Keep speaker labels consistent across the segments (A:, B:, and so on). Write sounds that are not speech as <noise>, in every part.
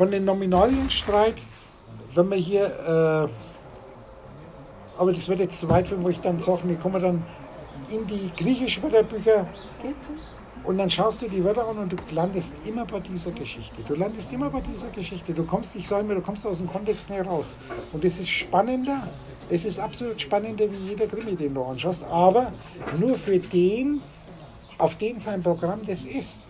A: Von den Nominalienstreik, wenn wir hier, äh, aber das wird jetzt zu weit führen, wo ich dann sage, wir kommen dann in die griechischen Wörterbücher und dann schaust du die Wörter an und du landest immer bei dieser Geschichte. Du landest immer bei dieser Geschichte. Du kommst, ich sage immer, du kommst aus dem Kontext nicht raus. Und es ist spannender, es ist absolut spannender wie jeder Krimi, den du anschaust, aber nur für den, auf den sein Programm das ist.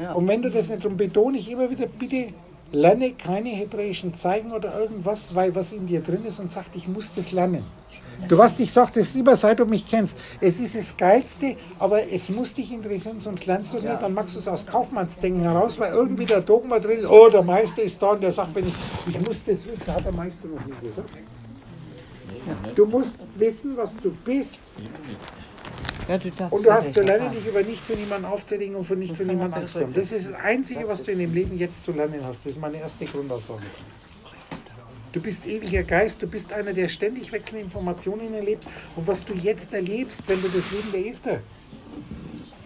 A: Ja. Und wenn du das nicht, dann betone ich immer wieder, bitte lerne keine hebräischen Zeichen oder irgendwas, weil was in dir drin ist und sagt, ich muss das lernen. Du weißt, ich sage das immer, seit du mich kennst. Es ist das Geilste, aber es muss dich interessieren, sonst lernst du es nicht. Dann machst du es aus Kaufmannsdenken heraus, weil irgendwie der Dogma drin ist. Oh, der Meister ist da und der sagt, wenn ich, ich muss das wissen, hat der Meister noch nie gesagt. Du musst wissen, was du bist. Ja, du und du hast zu lernen, dich über nichts zu niemandem aufzulegen und von nichts zu niemandem Angst haben. Das ist das Einzige, was du in dem Leben jetzt zu lernen hast. Das ist meine erste Grundaussage. Du bist ewiger Geist, du bist einer, der ständig wechselnde Informationen erlebt. Und was du jetzt erlebst, wenn du das Leben der Esther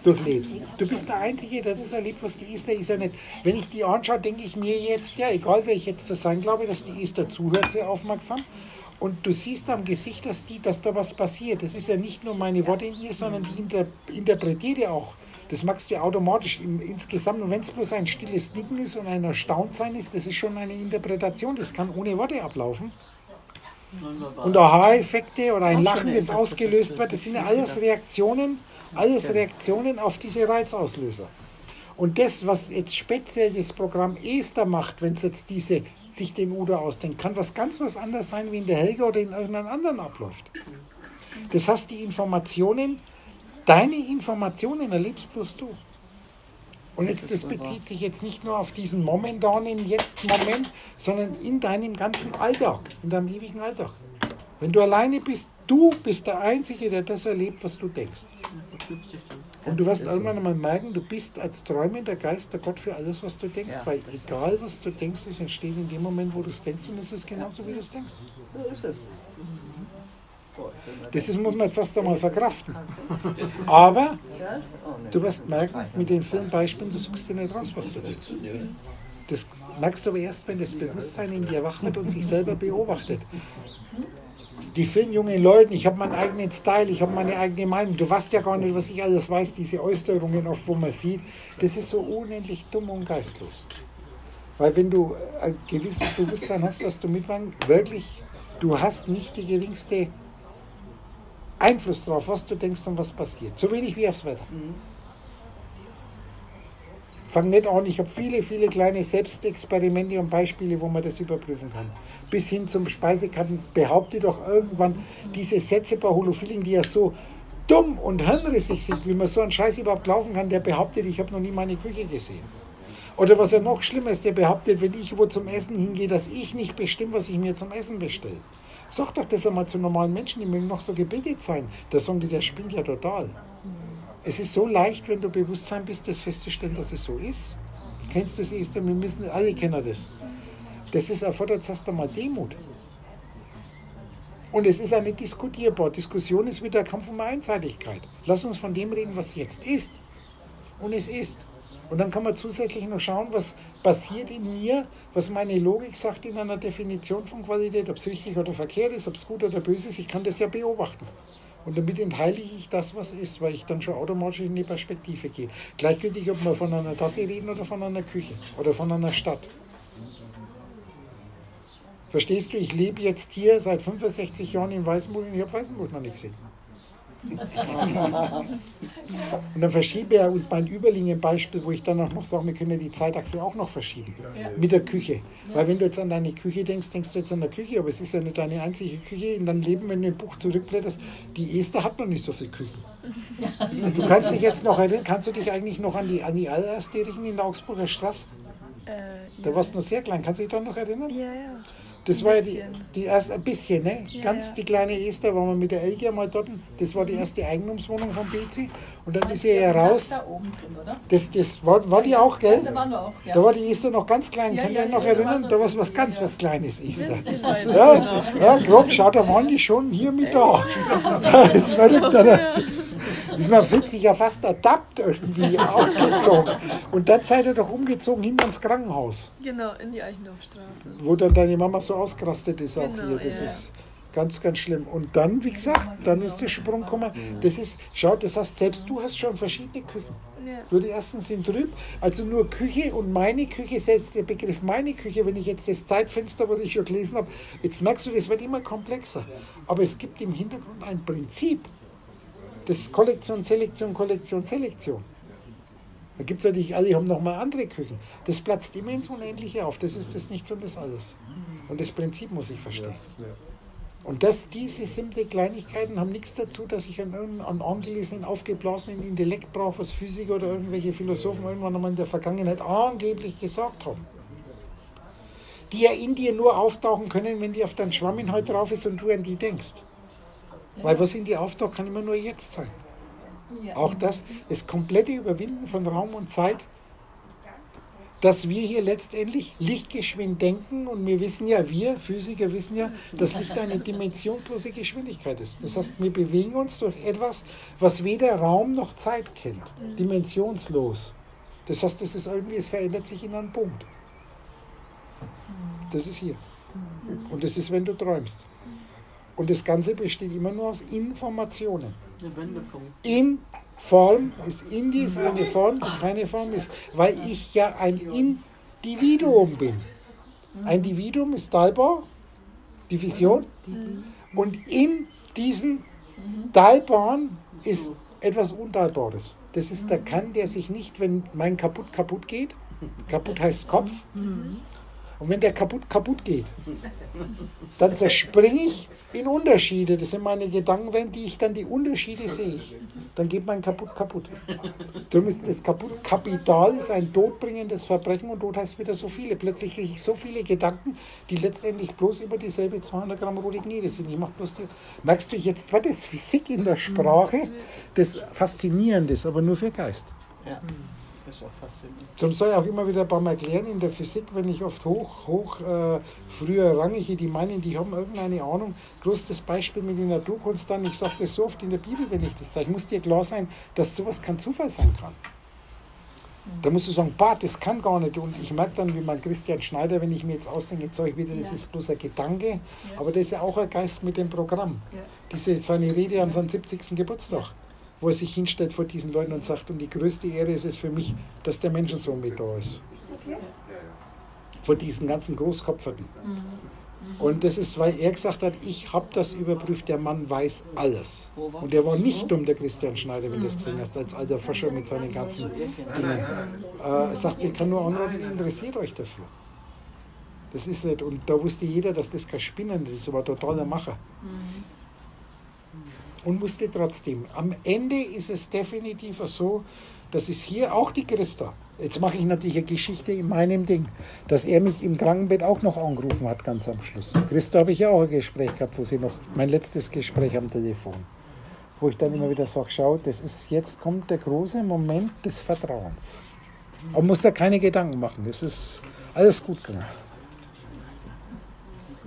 A: durchlebst. Du bist der Einzige, der das erlebt, was die Esther ist ja nicht. Wenn ich die anschaue, denke ich mir jetzt, ja, egal wer ich jetzt zu sein glaube, dass die Esther zuhört sehr aufmerksam. Und du siehst am Gesicht, dass, die, dass da was passiert. Das ist ja nicht nur meine Worte in ihr, sondern die inter, interpretiert ja auch. Das magst du automatisch im, insgesamt. Und wenn es bloß ein stilles Nicken ist und ein Erstauntsein ist, das ist schon eine Interpretation. Das kann ohne Worte ablaufen. Und Aha-Effekte oder ein Lachen, das ausgelöst wird, das sind ja alles Reaktionen, alles Reaktionen auf diese Reizauslöser. Und das, was jetzt speziell das Programm Esther macht, wenn es jetzt diese sich den Udo ausdenkt, kann was ganz was anderes sein, wie in der Helga oder in irgendeinem anderen abläuft. Das heißt, die Informationen, deine Informationen erlebst bloß du. Und jetzt, das bezieht sich jetzt nicht nur auf diesen momentanen Jetzt-Moment, sondern in deinem ganzen Alltag, in deinem ewigen Alltag. Wenn du alleine bist, du bist der Einzige, der das erlebt, was du denkst. Und du wirst irgendwann einmal merken, du bist als träumender Geist der Gott für alles, was du denkst. Ja. Weil egal, was du denkst, es entsteht in dem Moment, wo du es denkst und es ist genauso, wie du es denkst. Das ist, muss man jetzt erst einmal verkraften. Aber du wirst merken, mit den vielen Beispielen, du suchst dir nicht raus, was du denkst. Das merkst du aber erst, wenn das Bewusstsein in dir wach wird und sich selber beobachtet die vielen jungen Leute, ich habe meinen eigenen Style, ich habe meine eigene Meinung. Du weißt ja gar nicht, was ich alles weiß, diese Äußerungen, oft, wo man sieht. Das ist so unendlich dumm und geistlos. Weil wenn du ein gewisses Bewusstsein hast, was du mitmachst, wirklich, du hast nicht die geringste Einfluss darauf, was du denkst und was passiert. So wenig wie aufs Wetter. Mhm fang nicht an. Ich habe viele, viele kleine Selbstexperimente und Beispiele, wo man das überprüfen kann. Bis hin zum Speisekarten behaupte doch irgendwann diese Sätze bei Holofilling, die ja so dumm und hirnrissig sind, wie man so einen Scheiß überhaupt laufen kann, der behauptet, ich habe noch nie meine Küche gesehen. Oder was ja noch schlimmer ist, der behauptet, wenn ich wo zum Essen hingehe, dass ich nicht bestimme, was ich mir zum Essen bestelle. Sag doch das einmal zu normalen Menschen, die mögen noch so gebildet sein. Da sagen die, der spinnt ja total. Es ist so leicht, wenn du Bewusstsein bist, das festzustellen, dass es so ist. Du kennst das erste, wir müssen, alle kennen das. Das ist erfordert erst einmal Demut. Und es ist auch nicht diskutierbar. Diskussion ist wieder ein Kampf um Einseitigkeit. Lass uns von dem reden, was jetzt ist. Und es ist. Und dann kann man zusätzlich noch schauen, was passiert in mir, was meine Logik sagt in einer Definition von Qualität, ob es richtig oder verkehrt ist, ob es gut oder böse ist. Ich kann das ja beobachten. Und damit entheilige ich das, was ist, weil ich dann schon automatisch in die Perspektive gehe. Gleichgültig, ob wir von einer Tasse reden oder von einer Küche oder von einer Stadt. Verstehst du, ich lebe jetzt hier seit 65 Jahren in Weißenburg und ich habe Weißenburg noch nicht gesehen. Und dann verschiebe er und mein Überlingen-Beispiel, wo ich dann auch noch sage, wir können ja die Zeitachse auch noch verschieben. Ja. Mit der Küche. Weil wenn du jetzt an deine Küche denkst, denkst du jetzt an der Küche, aber es ist ja nicht deine einzige Küche in deinem Leben, wenn du im Buch zurückblätterst. Die Esther hat noch nicht so viele Küchen. <laughs> Du kannst dich jetzt noch erinnern, kannst du dich eigentlich noch an die, an die allererste erinnern in der Augsburger Straße? Äh, ja. Da warst du noch sehr klein, kannst du dich da noch erinnern?
B: Ja, ja.
A: Das war ja die, die erste, ein bisschen, ne? Ja, Ganz ja. die kleine Esther, waren wir mit der Elke mal dort. Das war die mhm. erste Eigentumswohnung von Bezi. Und dann ist sie ja raus. Da oben drin, oder? Das, das war, war die auch, gell? Da waren wir auch, ja. Da war die Esther noch ganz klein. Ja, Kann ich mich noch erinnern? Da war was ganz was Kleines, Esther. Ja, ja, grob, schaut, da waren die schon hier mit da. <laughs> Das ist verrückt, oder? Man fühlt sich ja fast adapt irgendwie <laughs> ausgezogen. Und dann seid ihr doch umgezogen hin ins Krankenhaus.
B: Genau, in die Eichendorfstraße.
A: Wo dann deine Mama so ausgerastet ist auch
B: Genau,
A: hier. Das
B: ja.
A: ist ganz, ganz schlimm. Und dann, wie gesagt, dann ist der Sprung gekommen. Das ist, schau, das heißt, selbst du hast schon verschiedene Küchen.
B: Ja.
A: Nur die ersten sind drüben. Also nur Küche und meine Küche, selbst der Begriff meine Küche, wenn ich jetzt das Zeitfenster, was ich schon gelesen habe, jetzt merkst du, das wird immer komplexer. Aber es gibt im Hintergrund ein Prinzip. Das ist Kollektion, Selektion, Kollektion, Selektion. Da gibt es natürlich, alle haben nochmal andere Küchen. Das platzt immer ins Unendliche auf. Das ist das Nichts und das Alles. Und das Prinzip muss ich verstehen. Und das, diese simple Kleinigkeiten haben nichts dazu, dass ich einen, irgendeinen angelesenen, aufgeblasenen Intellekt brauche, was Physiker oder irgendwelche Philosophen irgendwann einmal in der Vergangenheit angeblich gesagt haben. Die ja in dir nur auftauchen können, wenn die auf deinen Schwamminhalt drauf ist und du an die denkst. Weil was in dir auftaucht, kann immer nur jetzt sein. Auch das, das komplette Überwinden von Raum und Zeit, dass wir hier letztendlich lichtgeschwind denken und wir wissen ja, wir Physiker wissen ja, dass Licht eine <laughs> dimensionslose Geschwindigkeit ist. Das heißt, wir bewegen uns durch etwas, was weder Raum noch Zeit kennt. Dimensionslos. Das heißt, das ist irgendwie, es verändert sich in einen Punkt. Das ist hier. Und das ist, wenn du träumst. Und das Ganze besteht immer nur aus Informationen.
C: Der Wendepunkt.
A: In Form ist Indi ist eine Form, die keine Form ist, weil ich ja ein Individuum bin. Ein Individuum ist teilbar, Division, und in diesen Teilbaren ist etwas Unteilbares. Das ist der Kann, der sich nicht, wenn mein kaputt kaputt geht, kaputt heißt Kopf, und wenn der kaputt kaputt geht, dann zerspringe ich in Unterschiede. Das sind meine Gedanken, wenn die ich dann die Unterschiede sehe, dann geht mein kaputt kaputt. Darum ist das kaputt Kapital ist ein todbringendes Verbrechen und Tod heißt wieder so viele. Plötzlich kriege ich so viele Gedanken, die letztendlich bloß über dieselbe 200 Gramm Rohlignite sind. Ich mach bloß die, merkst du jetzt, was das Physik in der Sprache, das Faszinierendes, aber nur für Geist.
C: Ja, das ist auch faszinierend.
A: Darum soll ich auch immer wieder beim Erklären in der Physik, wenn ich oft hoch, hoch äh, früher rangige, die meinen, die haben irgendeine Ahnung. Bloß das Beispiel mit der Naturkunst dann, ich sage das so oft in der Bibel, wenn ich das sage, muss dir klar sein, dass sowas kein Zufall sein kann. Da musst du sagen, bah, das kann gar nicht. Und ich merke dann, wie mein Christian Schneider, wenn ich mir jetzt ausdenke, Zeug wieder, das
B: Ja.
A: ist bloß ein Gedanke, aber das ist ja auch ein Geist mit dem Programm.
B: Ja.
A: Diese, seine Rede an seinem 70. Geburtstag, wo er sich hinstellt vor diesen Leuten und sagt, und die größte Ehre ist es für mich, dass der Menschensohn mit da ist. Vor diesen ganzen Großkopferten. Und das ist, weil er gesagt hat, ich habe das überprüft, der Mann weiß alles. Und der war nicht dumm, der Christian Schneider, wenn du das gesehen hast, als alter Forscher mit seinen ganzen Dingen. Äh, er sagt, ich kann nur anraten, interessiert euch dafür. Das ist nicht, und da wusste jeder, dass das kein Spinnen ist, aber totaler Macher. Und musste trotzdem. Am Ende ist es definitiv so, dass es hier auch die Christa, jetzt mache ich natürlich eine Geschichte in meinem Ding, dass er mich im Krankenbett auch noch angerufen hat, ganz am Schluss. Christa habe ich ja auch ein Gespräch gehabt, wo sie noch, mein letztes Gespräch am Telefon, wo ich dann immer wieder sage, schau, das ist, jetzt kommt der große Moment des Vertrauens. Aber muss da keine Gedanken machen, das ist alles gut gemacht.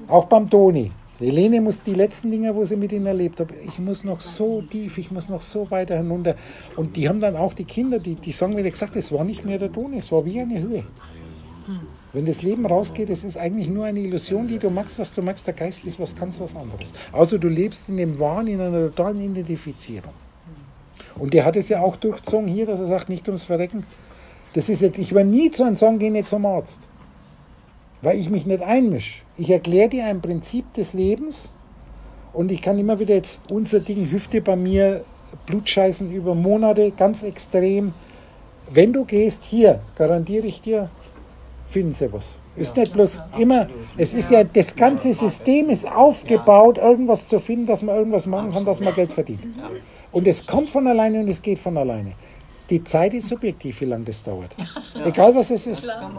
A: Auch beim Toni. Helene muss die letzten Dinge, wo sie mit ihm erlebt hat, ich muss noch so tief, ich muss noch so weiter hinunter. Und die haben dann auch die Kinder, die, die sagen mir gesagt, es war nicht mehr der Toni, es war wie eine Höhe. Wenn das Leben rausgeht, es ist eigentlich nur eine Illusion, die du magst, was du magst. Der Geist ist was ganz was anderes. Also du lebst in dem Wahn, in einer totalen Identifizierung. Und der hat es ja auch durchgezogen hier, dass er sagt, nicht ums Verrecken. Das ist jetzt, ich war nie zu einem Sagen, geh nicht zum Arzt. Weil ich mich nicht einmische. Ich erkläre dir ein Prinzip des Lebens und ich kann immer wieder jetzt unser Ding, Hüfte bei mir, Blutscheißen über Monate, ganz extrem. Wenn du gehst, hier, garantiere ich dir, finden sie was. Ist nicht bloß immer, es ist ja, das ganze System ist aufgebaut, irgendwas zu finden, dass man irgendwas machen kann, dass man Geld verdient. Und es kommt von alleine und es geht von alleine. Die Zeit ist subjektiv, wie lange das dauert. Egal was es ist.
C: Ja.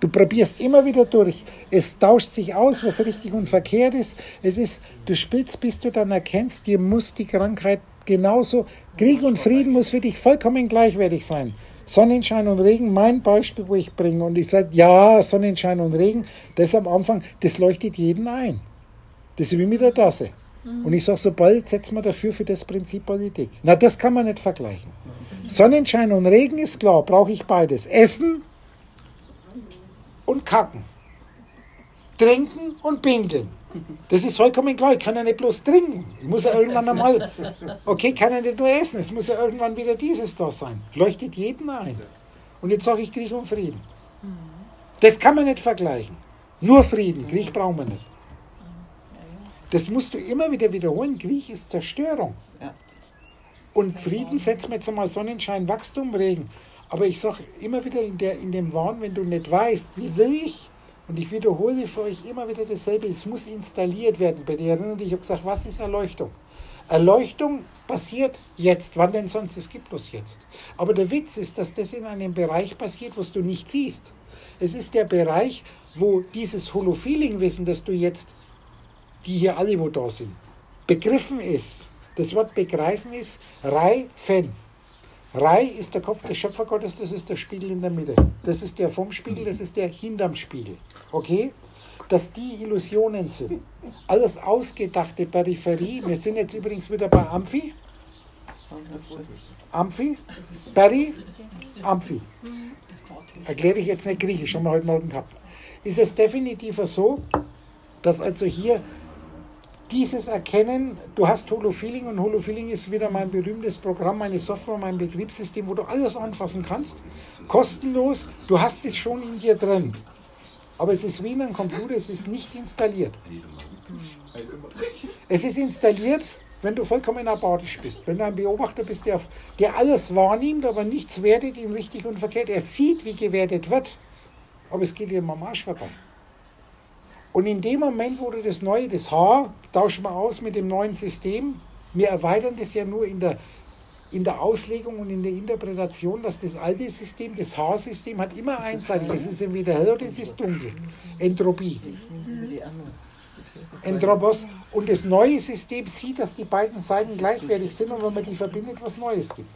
A: Du probierst immer wieder durch. Es tauscht sich aus, was richtig und verkehrt ist. Es ist, du spielst, bis du dann erkennst, dir muss die Krankheit genauso. Krieg und Frieden muss für dich vollkommen gleichwertig sein. Sonnenschein und Regen, mein Beispiel, wo ich bringe. Und ich sage, ja, Sonnenschein und Regen, das am Anfang, das leuchtet jeden ein. Das ist wie mit der Tasse. Und ich sage, sobald setzt man dafür für das Prinzip Politik. Na, das kann man nicht vergleichen. Sonnenschein und Regen ist klar, brauche ich beides. Essen und kacken. Trinken und pinkeln. Das ist vollkommen klar. Ich kann ja nicht bloß trinken. Ich muss ja irgendwann einmal. Okay, kann ja nicht nur essen. Es muss ja irgendwann wieder dieses da sein. Leuchtet jeden ein. Und jetzt sage ich Krieg und Frieden. Das kann man nicht vergleichen. Nur Frieden. Krieg brauchen wir nicht. Das musst du immer wieder wiederholen. Krieg ist Zerstörung. Und Frieden setzt mir jetzt einmal Sonnenschein, Wachstum, Regen. Aber ich sage immer wieder in, der, in dem Wahn, wenn du nicht weißt, wie will ich, und ich wiederhole für euch immer wieder dasselbe, es muss installiert werden. Bei dir erinnert ich habe gesagt, was ist Erleuchtung? Erleuchtung passiert jetzt, wann denn sonst? Es gibt bloß jetzt. Aber der Witz ist, dass das in einem Bereich passiert, was du nicht siehst. Es ist der Bereich, wo dieses Holo-Feeling-Wissen, das du jetzt, die hier alle, wo da sind, begriffen ist. Das Wort begreifen ist Rai-Fen. Rai ist der Kopf des Schöpfergottes, das ist der Spiegel in der Mitte. Das ist der vom Spiegel, das ist der hinterm Spiegel. Okay? Dass die Illusionen sind. Alles ausgedachte Peripherie. Wir sind jetzt übrigens wieder bei Amphi. Amphi, Peri, Amphi. Erkläre ich jetzt nicht Griechisch, haben wir heute Morgen gehabt. Ist es definitiv so, dass also hier dieses Erkennen, du hast Holofeeling und Holofeeling ist wieder mein berühmtes Programm, meine Software, mein Betriebssystem, wo du alles anfassen kannst, kostenlos, du hast es schon in dir drin. Aber es ist wie in einem Computer, es ist nicht installiert. Es ist installiert, wenn du vollkommen apathisch bist, wenn du ein Beobachter bist, der, der alles wahrnimmt, aber nichts wertet in richtig und verkehrt. Er sieht, wie gewertet wird, aber es geht ihm am Arsch vorbei. Und in dem Moment, wo du das neue, das Haar, tauschen wir aus mit dem neuen System, wir erweitern das ja nur in der, in der Auslegung und in der Interpretation, dass das alte System, das Haarsystem, hat immer einseitig. Es ist entweder hell oder es ist dunkel. Entropie. Entropos. Und das neue System sieht, dass die beiden Seiten gleichwertig sind und wenn man die verbindet, was Neues gibt.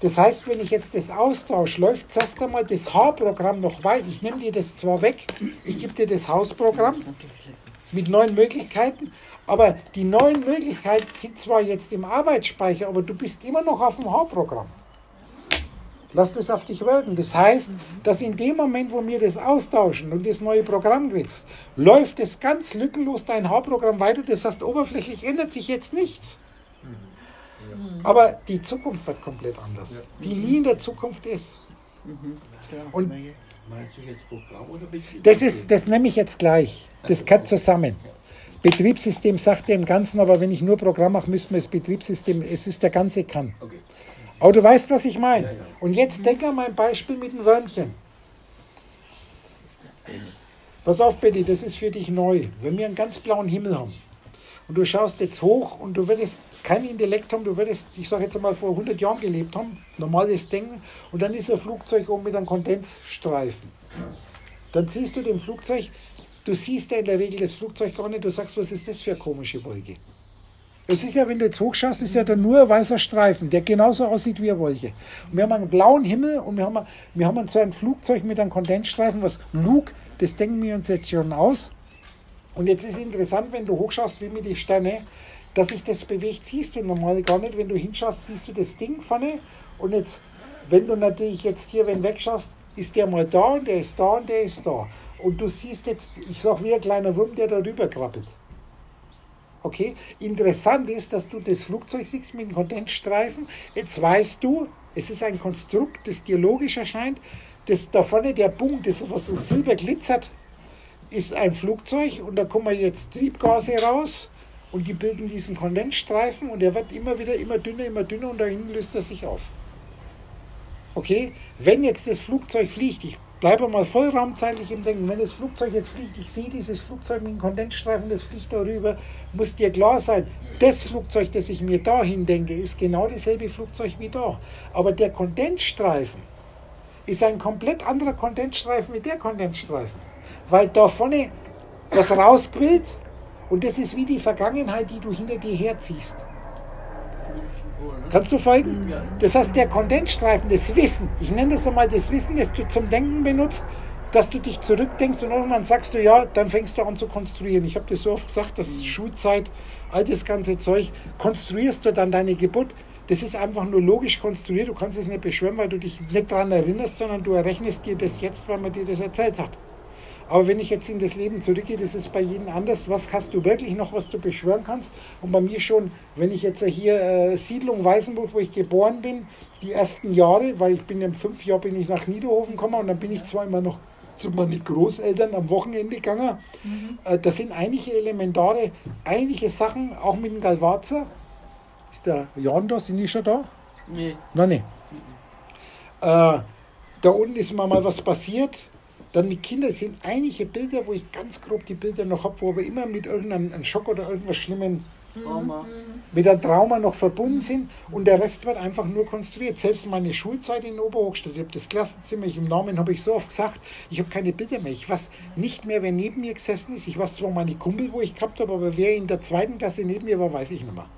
A: Das heißt, wenn ich jetzt das austausche, läuft zuerst einmal das Haarprogramm noch weit. Ich nehme dir das zwar weg, ich gebe dir das Hausprogramm mit neuen Möglichkeiten, aber die neuen Möglichkeiten sind zwar jetzt im Arbeitsspeicher, aber du bist immer noch auf dem Haarprogramm. Lass das auf dich wirken. Das heißt, dass in dem Moment, wo wir das austauschen und das neue Programm kriegst, läuft es ganz lückenlos dein Haarprogramm weiter. Das heißt, oberflächlich ändert sich jetzt nichts. Aber die Zukunft wird komplett anders, die nie in der Zukunft ist. Und
D: Meinst du jetzt Programm oder Betrieb?
A: das, ist, das nehme ich jetzt gleich. Das gehört zusammen. Betriebssystem sagt dem Ganzen, aber wenn ich nur Programm mache, müssen wir das Betriebssystem, es ist der ganze Kann.
D: Okay.
A: Aber du weißt, was ich meine.
D: Ja, ja.
A: Und jetzt denk an mein Beispiel mit dem Würmchen. Pass auf, Betty, das ist für dich neu. Wenn wir einen ganz blauen Himmel haben und du schaust jetzt hoch und du würdest kein Intellekt haben, du würdest, ich sage jetzt mal, vor 100 Jahren gelebt haben, normales Denken, und dann ist ein Flugzeug oben mit einem Kondensstreifen. Dann siehst du dem Flugzeug, du siehst ja in der Regel das Flugzeug gar nicht, du sagst, was ist das für eine komische Wolke? Es ist ja, wenn du jetzt hochschaust, ist ja dann nur ein weißer Streifen, der genauso aussieht wie eine Wolke. Und wir haben einen blauen Himmel und wir haben, wir haben so ein Flugzeug mit einem Kondensstreifen, was Luke, das denken wir uns jetzt schon aus. Und jetzt ist interessant, wenn du hochschaust, wie mit die Sterne, dass sich das bewegt, siehst du normal gar nicht. Wenn du hinschaust, siehst du das Ding vorne. Und jetzt, wenn du natürlich jetzt hier, wenn wegschaust, ist der mal da und der ist da und der ist da. Und du siehst jetzt, ich sag wie ein kleiner Wurm, der da rüber krabbelt. Okay, interessant ist, dass du das Flugzeug siehst mit dem Kondensstreifen. Jetzt weißt du, es ist ein Konstrukt, das dir logisch erscheint. Das da vorne, der Punkt, das was so silber glitzert, ist ein Flugzeug und da kommen jetzt Triebgase raus und die bilden diesen Kondensstreifen und der wird immer wieder immer dünner, immer dünner und da hinten löst er sich auf. Okay, wenn jetzt das Flugzeug fliegt, ich bleibe mal vollraumzeitlich im Denken, wenn das Flugzeug jetzt fliegt, ich sehe dieses Flugzeug mit dem Kondensstreifen, das fliegt darüber, muss dir klar sein, das Flugzeug, das ich mir dahin denke, ist genau dasselbe Flugzeug wie da. Aber der Kondensstreifen ist ein komplett anderer Kondensstreifen wie der Kondensstreifen. Weil da vorne was rausquillt und das ist wie die Vergangenheit, die du hinter dir herziehst. Kannst du folgen? Das heißt, der Kondensstreifen, das Wissen, ich nenne das einmal das Wissen, das du zum Denken benutzt, dass du dich zurückdenkst und irgendwann sagst du, ja, dann fängst du an zu konstruieren. Ich habe das so oft gesagt, dass Schulzeit, all das ganze Zeug, konstruierst du dann deine Geburt. Das ist einfach nur logisch konstruiert. Du kannst es nicht beschwören, weil du dich nicht daran erinnerst, sondern du errechnest dir das jetzt, weil man dir das erzählt hat. Aber wenn ich jetzt in das Leben zurückgehe, das ist bei jedem anders. Was hast du wirklich noch, was du beschwören kannst? Und bei mir schon, wenn ich jetzt hier äh, Siedlung Weißenburg, wo ich geboren bin, die ersten Jahre, weil ich bin im fünf Jahr bin ich nach Niederhofen gekommen und dann bin ich zwar immer noch zu meinen Großeltern am Wochenende gegangen. Äh, das sind einige elementare, einige Sachen, auch mit dem Galvazer. Ist der Jan da? Sind die schon da?
C: Nee.
A: Nein, nein. Äh, da unten ist mir mal was passiert. Dann mit Kindern sind einige Bilder, wo ich ganz grob die Bilder noch habe, wo aber immer mit irgendeinem einem Schock oder irgendwas Schlimmen,
C: Trauma.
A: mit einem Trauma noch verbunden sind. Und der Rest wird einfach nur konstruiert. Selbst meine Schulzeit in Oberhochstadt, ich habe das Klassenzimmer, ich im Namen habe ich so oft gesagt, ich habe keine Bilder mehr. Ich weiß nicht mehr, wer neben mir gesessen ist. Ich weiß zwar meine Kumpel, wo ich gehabt habe, aber wer in der zweiten Klasse neben mir war, weiß ich nicht mehr.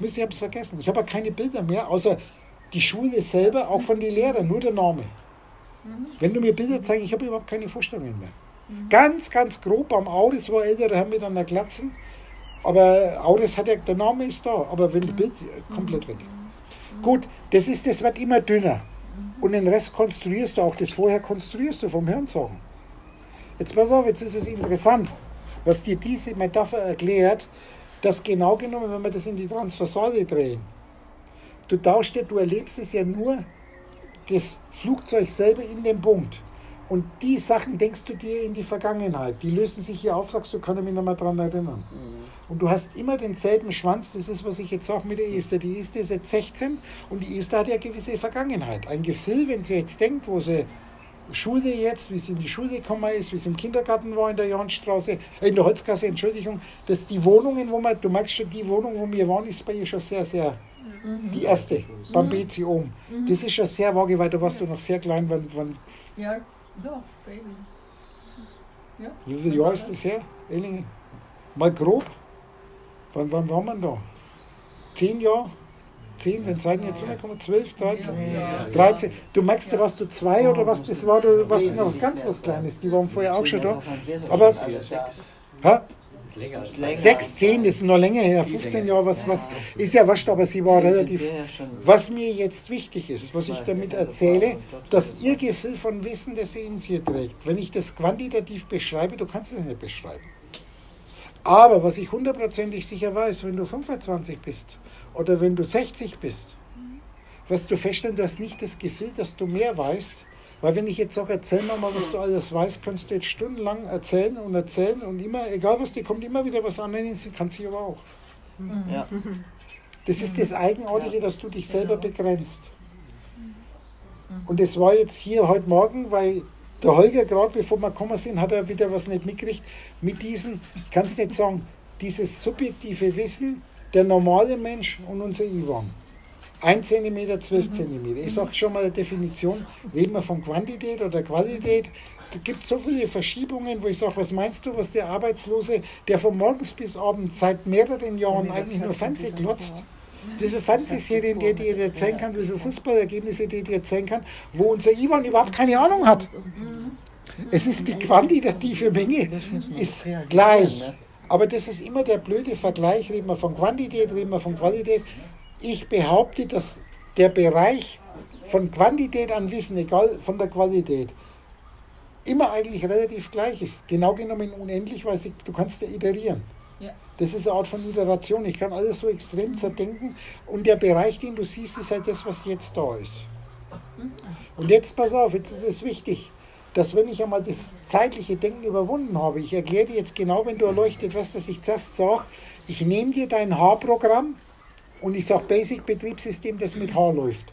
A: Ich habe es vergessen. Ich habe keine Bilder mehr, außer die Schule selber, auch von den Lehrern, nur der Name. Wenn du mir Bilder zeigst, ich habe überhaupt keine Vorstellungen mehr. Ganz, ganz grob am Auris war ältere Herr mit einer Glatzen, aber Auris hat ja, der Name ist da, aber wenn das Bild äh, komplett weg. Gut, das ist, das wird immer dünner. Und den Rest konstruierst du auch, das vorher konstruierst du vom Hirnsagen. Jetzt pass auf, jetzt ist es interessant, was dir diese Metapher erklärt, dass genau genommen, wenn wir das in die Transversale drehen, du tauschst ja, du erlebst es ja nur das Flugzeug selber in dem Punkt. Und die Sachen denkst du dir in die Vergangenheit. Die lösen sich hier auf, sagst du, kann ich mich noch mal dran erinnern. Und du hast immer denselben Schwanz, das ist, was ich jetzt sage mit der Esther. Die Esther ist jetzt 16 und die Esther hat ja gewisse Vergangenheit. Ein Gefühl, wenn sie jetzt denkt, wo sie Schule jetzt, wie sie in die Schule gekommen ist, wie sie im Kindergarten war in der Johanstraße, äh, in der Holzgasse, Entschuldigung, dass die Wohnungen, wo man, du merkst schon, die Wohnung, wo wir waren, ist bei ihr schon sehr, sehr, die erste, beim BC oben. Das ist schon sehr vage, weil da warst du noch sehr klein, wann, wann,
B: Ja, da, Baby. Ja.
A: wie viele Jahre ist das her, Ellingen? Mal grob, wann, wann war man da? Zehn Jahre? Zehn, wenn seid ihr jetzt umgekommen? Zwölf, dreizehn? 13. Du merkst, da warst du zwei oder was das war, du warst noch was ganz was Kleines. Die waren vorher auch schon da. Aber, hä?
D: Länger
C: Länger.
A: Sechs, zehn, das ist noch länger her, 15 Jahre, was, was, ist ja wurscht, aber sie war relativ. Was mir jetzt wichtig ist, was ich damit erzähle, dass ihr Gefühl von Wissen, das sie in sich trägt, wenn ich das quantitativ beschreibe, du kannst es nicht beschreiben. Aber was ich hundertprozentig sicher weiß, wenn du 25 bist oder wenn du 60 bist, wirst du feststellen, du hast nicht das Gefühl, dass du mehr weißt. Weil wenn ich jetzt sage, erzähl mir mal, was du alles weißt, kannst du jetzt stundenlang erzählen und erzählen und immer, egal was dir kommt, immer wieder was anderes, kannst du aber auch.
C: Ja.
A: Das ist das Eigenartige, dass du dich selber begrenzt. Und es war jetzt hier heute Morgen, weil der Holger gerade bevor wir gekommen sind, hat er wieder was nicht mitgekriegt. Mit diesem, ich kann es nicht sagen, dieses subjektive Wissen, der normale Mensch und unser Ivan. 1 cm, 12 cm. Ich sage schon mal eine Definition, reden wir von Quantität oder Qualität. Da gibt es so viele Verschiebungen, wo ich sage, was meinst du, was der Arbeitslose, der von morgens bis abends seit mehreren Jahren eigentlich nur Fernsehen glotzt, wie viele Fernsehserien der dir erzählen kann, wie viele Fußballergebnisse der dir erzählen kann, wo unser Ivan überhaupt keine Ahnung hat. Es ist die quantitative Menge, ist gleich. Aber das ist immer der blöde Vergleich, reden wir von Quantität, reden wir von Qualität. Ich behaupte, dass der Bereich von Quantität an Wissen, egal von der Qualität, immer eigentlich relativ gleich ist. Genau genommen unendlich, weil sie, du kannst ja iterieren.
B: Ja.
A: Das ist eine Art von Iteration. Ich kann alles so extrem zerdenken und der Bereich, den du siehst, ist halt das, was jetzt da ist. Und jetzt pass auf, jetzt ist es wichtig, dass wenn ich einmal das zeitliche Denken überwunden habe, ich erkläre dir jetzt genau, wenn du erleuchtet wirst, dass ich zuerst sage, ich nehme dir dein H-Programm und ich sage Basic Betriebssystem, das mit H läuft.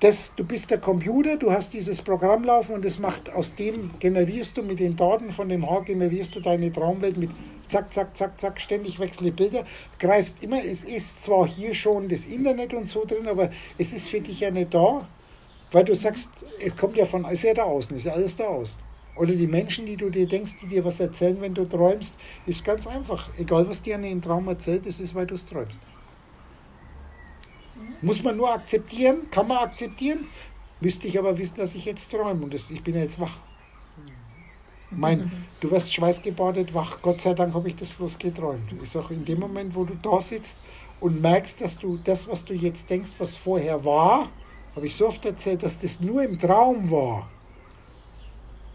A: Das, du bist der Computer, du hast dieses Programm laufen und das macht aus dem generierst du mit den Daten von dem H generierst du deine Traumwelt mit zack, zack, zack, zack, ständig wechselnde Bilder, greifst immer, es ist zwar hier schon das Internet und so drin, aber es ist für dich ja nicht da, weil du sagst, es kommt ja von, ist ja da außen, ist ja alles da außen. Oder die Menschen, die du dir denkst, die dir was erzählen, wenn du träumst, ist ganz einfach. Egal, was dir an dem Traum erzählt, das ist, weil du es träumst. Muss man nur akzeptieren, kann man akzeptieren. müsste ich aber wissen, dass ich jetzt träume und das, ich bin ja jetzt wach. Mein, <laughs> du wirst schweißgebadet wach, Gott sei Dank habe ich das bloß geträumt. Ich sage, in dem Moment, wo du da sitzt und merkst, dass du das, was du jetzt denkst, was vorher war, habe ich so oft erzählt, dass das nur im Traum war.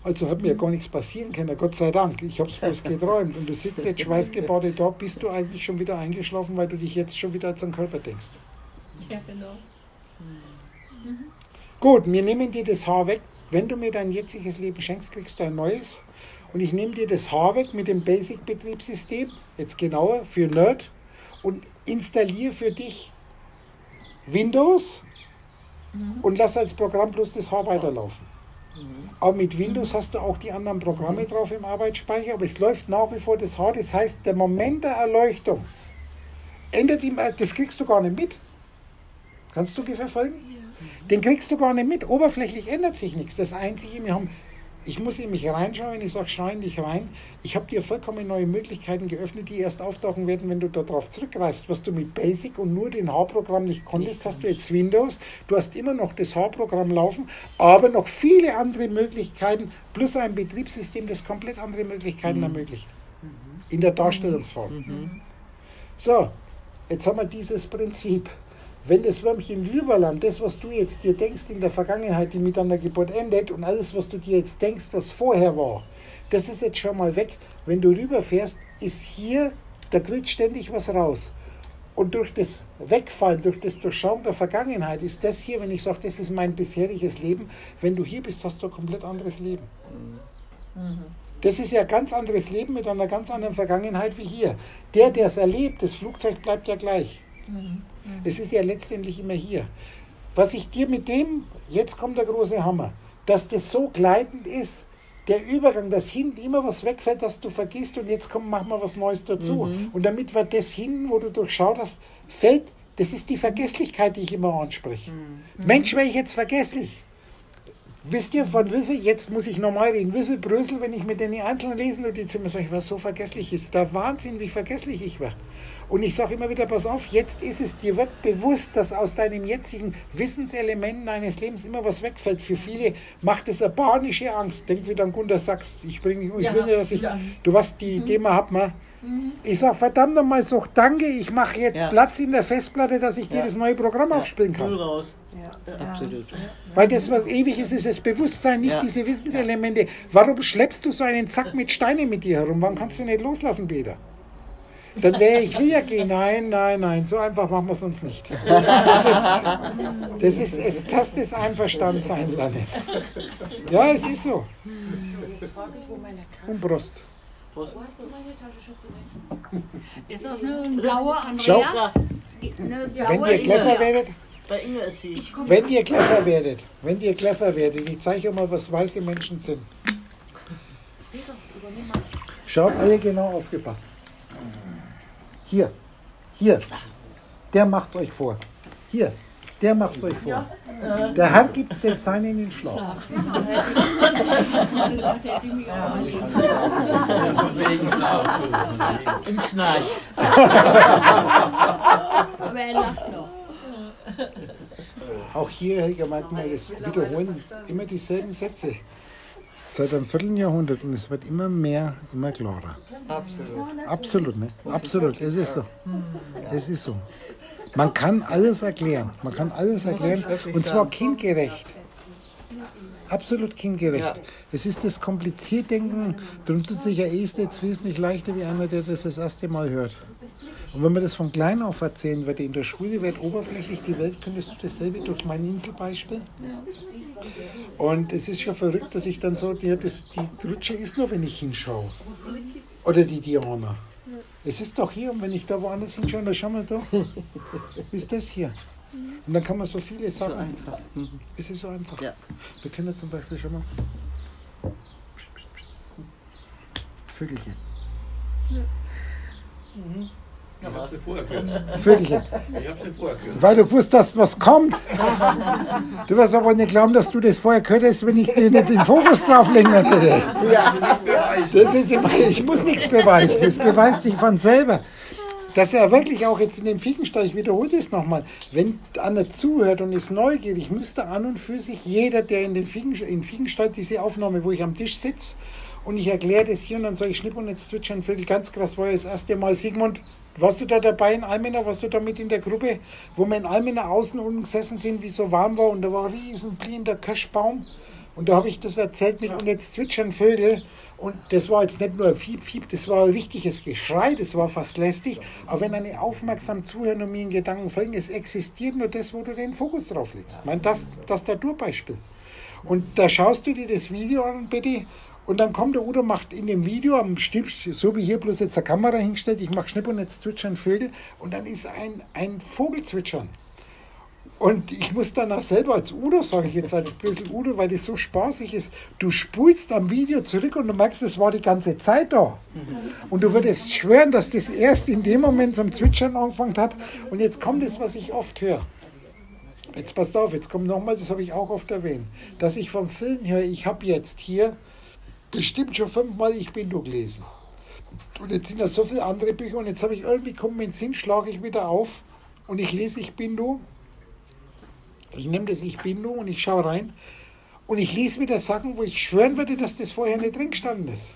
A: Also hat mir gar nichts passieren können, Gott sei Dank. Ich habe es bloß geträumt. Und du sitzt jetzt schweißgebadet da, bist du eigentlich schon wieder eingeschlafen, weil du dich jetzt schon wieder als einen Körper denkst.
B: Ja, genau.
A: Gut, wir nehmen dir das Haar weg. Wenn du mir dein jetziges Leben schenkst, kriegst du ein neues. Und ich nehme dir das Haar weg mit dem Basic-Betriebssystem, jetzt genauer für Nerd, und installiere für dich Windows und lass als Programm bloß das Haar weiterlaufen. Aber mit Windows hast du auch die anderen Programme drauf im Arbeitsspeicher, aber es läuft nach wie vor das Haar. Das heißt, der Moment der Erleuchtung ändert ihm, das kriegst du gar nicht mit. Kannst du ungefähr folgen? Den kriegst du gar nicht mit. Oberflächlich ändert sich nichts. Das Einzige, wir haben, ich muss in mich reinschauen, wenn ich sage, schau in dich rein. Ich habe dir vollkommen neue Möglichkeiten geöffnet, die erst auftauchen werden, wenn du darauf zurückgreifst. Was du mit Basic und nur den H-Programm nicht konntest, hast du jetzt Windows. Du hast immer noch das H-Programm laufen, aber noch viele andere Möglichkeiten, plus ein Betriebssystem, das komplett andere Möglichkeiten ermöglicht. In der Darstellungsform. So, jetzt haben wir dieses Prinzip. Wenn das Würmchen Rüberland, das, was du jetzt dir denkst in der Vergangenheit, die mit deiner Geburt endet, und alles, was du dir jetzt denkst, was vorher war, das ist jetzt schon mal weg. Wenn du rüberfährst, ist hier, da quillt ständig was raus. Und durch das Wegfallen, durch das Durchschauen der Vergangenheit, ist das hier, wenn ich sage, das ist mein bisheriges Leben, wenn du hier bist, hast du ein komplett anderes Leben. Das ist ja ein ganz anderes Leben mit einer ganz anderen Vergangenheit wie hier. Der, der es erlebt, das Flugzeug bleibt ja gleich. Es ist ja letztendlich immer hier. Was ich dir mit dem, jetzt kommt der große Hammer, dass das so gleitend ist, der Übergang, dass hinten immer was wegfällt, dass du vergisst und jetzt kommt, mach mal was Neues dazu. Und damit wir das hinten, wo du durchschaut hast, fällt, das ist die Vergesslichkeit, die ich immer anspreche. Mensch, wäre ich jetzt vergesslich. Wisst ihr, von wie viel, jetzt muss ich nochmal reden, wie viel Brösel, wenn ich mit den einzelnen lesen und die Zimmer sage, ich war so vergesslich ist. Der Wahnsinn, wie vergesslich ich war. Und ich sage immer wieder, pass auf, jetzt ist es, dir wird bewusst, dass aus deinem jetzigen Wissenselementen deines Lebens immer was wegfällt. Für viele macht es eine panische Angst. Denk wieder an Gunter Sachs. Ich bringe ich
B: Ja,
A: will nicht, dass ich,
B: ja.
A: du weißt, die Idee mal hat man. Ich sage, verdammt nochmal, so danke, ich mache jetzt
C: Ja.
A: Platz in der Festplatte, dass ich dir
C: Ja.
A: das neue Programm
C: Ja.
A: aufspielen kann.
C: Null raus.
E: Ja.
C: Ja, absolut.
A: Weil das, was ewig ist, ist das Bewusstsein, nicht
C: Ja.
A: diese Wissenselemente. Warum schleppst du so einen Zack mit Steinen mit dir herum? Warum kannst du nicht loslassen, Peter? Dann wäre ich gehen. Nein, nein, nein, so einfach machen wir es uns nicht. Das ist, das ist, es, das ist Einverstandsein, Lanne. Ja, es ist so.
E: Jetzt frage ich, wo meine Karte
A: Und Brust.
E: Wo hast du meine Tasche schon <laughs>
F: Ist das nur ein blauer
A: Schau.
F: Andrea? Eine
A: Wenn
F: blaue
A: ihr clever werdet,
C: bei Inge ist sie.
A: wenn ihr clever werdet, wenn ihr clever werdet, ich zeige euch mal, was weiße Menschen sind. Schaut alle genau aufgepasst. Hier, hier, der macht's euch vor. Hier, der macht's euch vor. Der Herr gibt den Seinen in den Schlaf.
C: Im Schnarch.
F: Aber er lacht noch.
A: Auch hier, Helga meint mal, das wiederholen immer dieselben Sätze. Seit einem Vierteljahrhundert und es wird immer mehr, immer klarer.
C: Absolut.
A: Absolut, ne? Absolut, es ist so. Es ist so. Man kann alles erklären. Man kann alles erklären und zwar kindgerecht. Absolut kindgerecht.
C: Ja.
A: Es ist das Kompliziertdenken, darum tut sich ja Est jetzt wesentlich leichter wie einer, der das das erste Mal hört. Und wenn man das von klein auf erzählen würde, in der Schule wird oberflächlich die Welt, könntest du dasselbe durch mein Inselbeispiel. Und es ist schon verrückt, dass ich dann so, ja, das, die Rutsche ist nur, wenn ich hinschaue. Oder die Diana. Es ist doch hier und wenn ich da woanders hinschaue, dann schau mal da. <laughs> Ist das hier. Und dann kann man so viele
C: So
A: Sachen.
C: einfach. Mhm.
A: Es ist so einfach.
C: Ja.
A: Wir können zum Beispiel schon mal. Vögelchen.
D: Ich hab's dir vorher gehört.
A: Vögelchen.
D: Ich hab's dir vorher gehört.
A: Weil du gewusst hast, was kommt. Du wirst aber nicht glauben, dass du das vorher gehört hast, wenn ich dir nicht den Fokus drauflegen würde. Das ist immer, ich muss nichts beweisen, das beweist sich von selber. dass er wirklich auch jetzt in dem Fickenstall, ich wiederhole das nochmal, wenn einer zuhört und ist neugierig, müsste an und für sich jeder, der in den Fieken, in Fickenstall diese Aufnahme, wo ich am Tisch sitze und ich erkläre das hier und dann sage ich Schnipp und jetzt zwitschern Vögel, ganz krass war ja das erste Mal, Sigmund, warst du da dabei in Almena, warst du da mit in der Gruppe, wo wir in Almena außen unten gesessen sind, wie es so warm war und da war ein riesen blühender Kirschbaum und da habe ich das erzählt mit und jetzt zwitschern Vögel und das war jetzt nicht nur ein Fiep, Fiep, das war ein richtiges Geschrei, das war fast lästig. Aber wenn eine aufmerksam zuhören und mir in Gedanken folgen, es existiert nur das, wo du den Fokus drauf legst. Ich meine, das, das Naturbeispiel. Und da schaust du dir das Video an, Betty, und dann kommt der Udo, macht in dem Video am Stift, so wie hier bloß jetzt eine Kamera hingestellt, ich mache Schnipp und jetzt zwitschern Vögel und dann ist ein, ein Vogel zwitschern. Und ich muss danach selber als Udo, sage ich jetzt als <laughs> bisschen Udo, weil das so spaßig ist, du spulst am Video zurück und du merkst, es war die ganze Zeit da. Und du würdest schwören, dass das erst in dem Moment zum Zwitschern angefangen hat. Und jetzt kommt das, was ich oft höre. Jetzt passt auf, jetzt kommt nochmal, das habe ich auch oft erwähnt, dass ich vom Film höre, ich habe jetzt hier bestimmt schon fünfmal Ich bin du gelesen. Und jetzt sind da so viele andere Bücher und jetzt habe ich irgendwie kommen in den Sinn, schlage ich wieder auf und ich lese Ich bin du ich nehme das Ich bin du und ich schaue rein und ich lese wieder Sachen, wo ich schwören würde, dass das vorher nicht drin gestanden ist.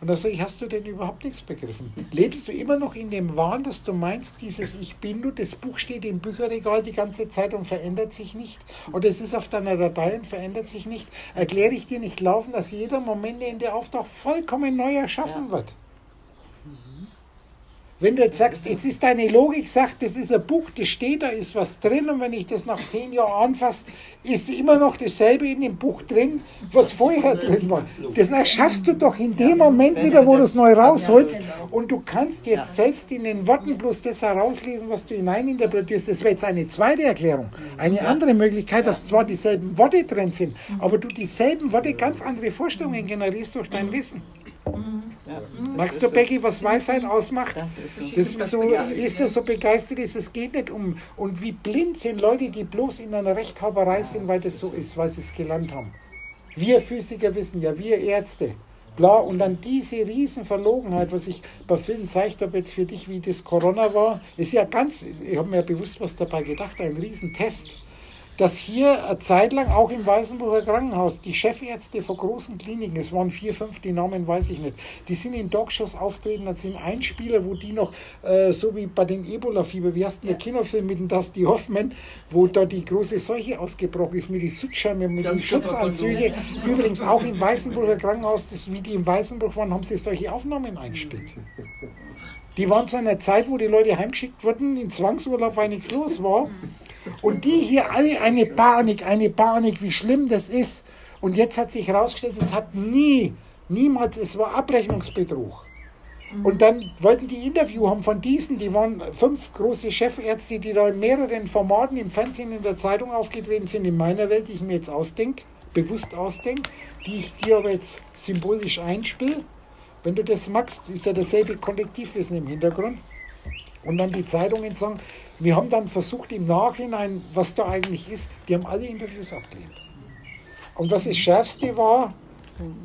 A: Und da sage ich, hast du denn überhaupt nichts begriffen? Lebst du immer noch in dem Wahn, dass du meinst, dieses Ich bin du, das Buch steht im Bücherregal die ganze Zeit und verändert sich nicht? Oder es ist auf deiner Datei und verändert sich nicht? Erkläre ich dir nicht laufen, dass jeder Moment, in der auftaucht, vollkommen neu erschaffen wird? Wenn du jetzt sagst, jetzt ist deine Logik, sagt, das ist ein Buch, das steht, da ist was drin und wenn ich das nach zehn Jahren anfasse, ist immer noch dasselbe in dem Buch drin, was vorher drin war. Das erschaffst du doch in dem Moment wieder, wo du es neu rausholst und du kannst jetzt selbst in den Worten bloß das herauslesen, was du hineininterpretierst. Das wäre jetzt eine zweite Erklärung. Eine andere Möglichkeit, dass zwar dieselben Worte drin sind, aber du dieselben Worte ganz andere Vorstellungen generierst durch dein Wissen. Magst du, Becky, was Weisheit ausmacht? Das ist, das so, ist er so begeistert ist. Es geht nicht um. Und wie blind sind Leute, die bloß in einer Rechthaberei sind, weil das so ist, weil sie es gelernt haben. Wir Physiker wissen ja, wir Ärzte. Bla, und dann diese Riesenverlogenheit, was ich bei vielen zeigt habe jetzt für dich, wie das Corona war, ist ja ganz, ich habe mir ja bewusst was dabei gedacht, ein Riesentest dass hier eine Zeit lang auch im Weißenburger Krankenhaus die Chefärzte von großen Kliniken, es waren vier, fünf, die Namen weiß ich nicht, die sind in Talkshows auftreten, das sind Einspieler, wo die noch, äh, so wie bei den Ebola-Fieber, wie hast du ja. der Kinofilm mit dem Dusty Hoffman, wo da die große Seuche ausgebrochen ist, mit den Schutzschirmen, mit den Schutzanzügen. Übrigens auch im Weißenburger Krankenhaus, das, wie die im Weißenburg waren, haben sie solche Aufnahmen eingespielt. Die waren zu einer Zeit, wo die Leute heimgeschickt wurden, in Zwangsurlaub, weil nichts los war. Und die hier alle eine Panik, eine Panik, wie schlimm das ist. Und jetzt hat sich herausgestellt, es hat nie, niemals, es war Abrechnungsbetrug. Und dann wollten die Interview haben von diesen, die waren fünf große Chefärzte, die da in mehreren Formaten im Fernsehen, in der Zeitung aufgetreten sind, in meiner Welt, die ich mir jetzt ausdenke, bewusst ausdenke, die ich dir aber jetzt symbolisch einspiele. Wenn du das magst, ist ja dasselbe Kollektivwissen im Hintergrund. Und dann die Zeitungen sagen, wir haben dann versucht im Nachhinein, was da eigentlich ist, die haben alle Interviews abgelehnt. Und was das Schärfste war,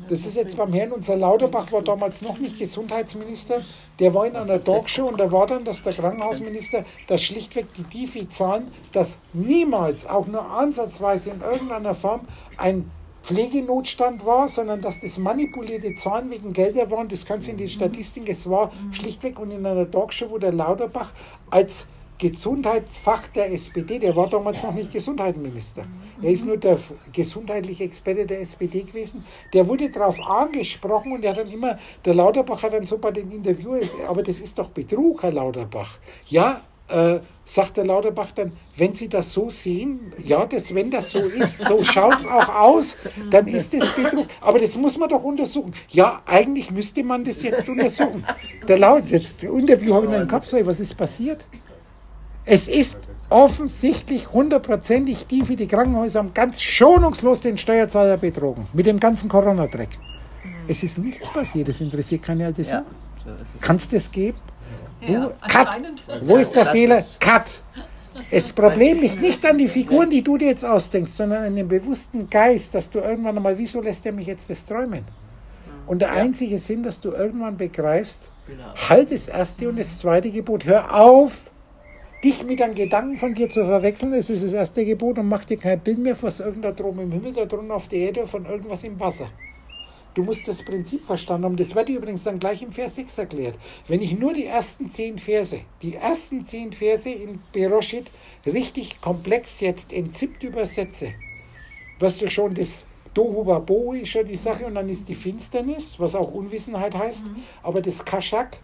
A: das ist jetzt beim Herrn, unser Lauterbach war damals noch nicht Gesundheitsminister, der war in einer Talkshow und da war dann, dass der Krankenhausminister, dass schlichtweg die tiefe Zahlen, dass niemals, auch nur ansatzweise in irgendeiner Form ein Pflegenotstand war, sondern dass das manipulierte Zahlen wegen Gelder waren, das kannst du in den Statistiken, es war schlichtweg und in einer Talkshow, wo der Lauterbach als Gesundheitsfach der SPD, der war damals noch nicht Gesundheitsminister. Er ist nur der gesundheitliche Experte der SPD gewesen. Der wurde darauf angesprochen und er hat dann immer, der Lauterbach hat dann so bei den Interviews, aber das ist doch Betrug, Herr Lauterbach. Ja, äh, sagt der Lauterbach dann, wenn Sie das so sehen, ja, das, wenn das so ist, so schaut es auch aus, dann ist das Betrug. Aber das muss man doch untersuchen. Ja, eigentlich müsste man das jetzt untersuchen. Der Laut, das Interview habe ich in den Kopf, was ist passiert? Es ist offensichtlich hundertprozentig die für die Krankenhäuser haben ganz schonungslos den Steuerzahler betrogen. Mit dem ganzen Corona-Dreck. Es ist nichts passiert, es interessiert keine alte Sau. Ja. Kann es das geben? Wo, ja, Cut! Wo ist der Fehler? Cut! Das <laughs> Problem liegt nicht an die Figuren, die du dir jetzt ausdenkst, sondern an dem bewussten Geist, dass du irgendwann einmal, wieso lässt er mich jetzt das träumen? Und der einzige Sinn, dass du irgendwann begreifst,
C: Genau.
A: halt das erste und das zweite Gebot. Hör auf, dich mit einem Gedanken von dir zu verwechseln. Das ist das erste Gebot und mach dir kein Bild mehr von irgendeiner droben im Himmel, da drunten auf der Erde, von irgendwas im Wasser. Du musst das Prinzip verstanden haben. Das wird dir übrigens dann gleich im Vers 6 erklärt. Wenn ich nur die ersten zehn Verse, die ersten zehn Verse in Beroshit richtig komplex jetzt entzippt übersetze, wirst du schon das Dohu Wabo ist schon die Sache und dann ist die Finsternis, was auch Unwissenheit heißt. Aber das Kashak,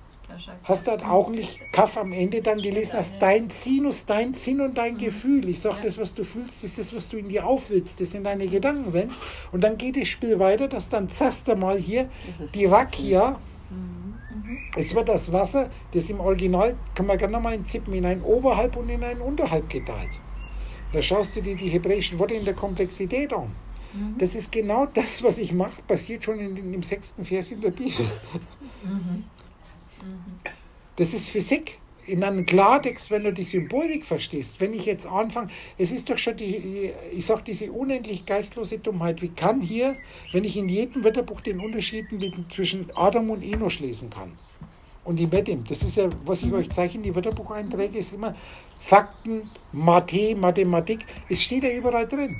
A: hast du halt auch nicht Kaff am Ende dann gelesen, hast dein Sinus, dein Sinn und dein Gefühl. Ich sage, das, was du fühlst, ist das, was du in dir aufwillst. Das sind deine Gedankenwellen. Und dann geht das Spiel weiter, dass dann zerst mal hier die Rakia, es wird das Wasser, das im Original, kann man gerne nochmal in Zippen, in ein Oberhalb und in ein Unterhalb geteilt. Da schaust du dir die hebräischen Worte in der Komplexität an. Das ist genau das, was ich mache, passiert schon in, in, im sechsten Vers in der Bibel. Das ist Physik. In einem Klartext, wenn du die Symbolik verstehst, wenn ich jetzt anfange, es ist doch schon die, ich sage diese unendlich geistlose Dummheit. Wie kann hier, wenn ich in jedem Wörterbuch den Unterschied zwischen Adam und Enosch lesen kann? Und die Medim, das ist ja, was ich euch zeige in die Wörterbucheinträge, ist immer Fakten, Mathe, Mathematik, es steht ja überall drin.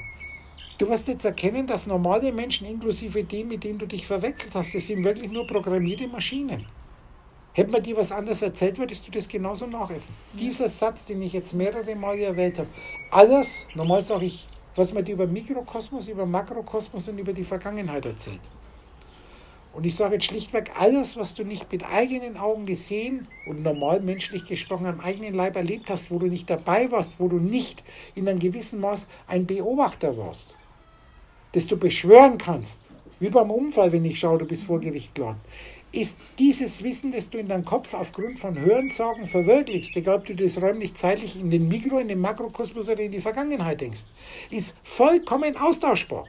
A: Du wirst jetzt erkennen, dass normale Menschen, inklusive dem, mit dem du dich verwechselt hast, das sind wirklich nur programmierte Maschinen. Hätte man dir was anderes erzählt, würdest du das genauso nachäffen. Dieser Satz, den ich jetzt mehrere Male erwähnt habe, alles, normal sage ich, was man dir über Mikrokosmos, über Makrokosmos und über die Vergangenheit erzählt. Und ich sage jetzt schlichtweg, alles, was du nicht mit eigenen Augen gesehen und normal menschlich gesprochen am eigenen Leib erlebt hast, wo du nicht dabei warst, wo du nicht in einem gewissen Maß ein Beobachter warst, das du beschwören kannst, wie beim Unfall, wenn ich schaue, du bist vor Gericht geladen, ist dieses Wissen, das du in deinem Kopf aufgrund von Hörensagen verwirklichst, egal ob du das räumlich-zeitlich in den Mikro-, in den Makrokosmos oder in die Vergangenheit denkst, ist vollkommen austauschbar.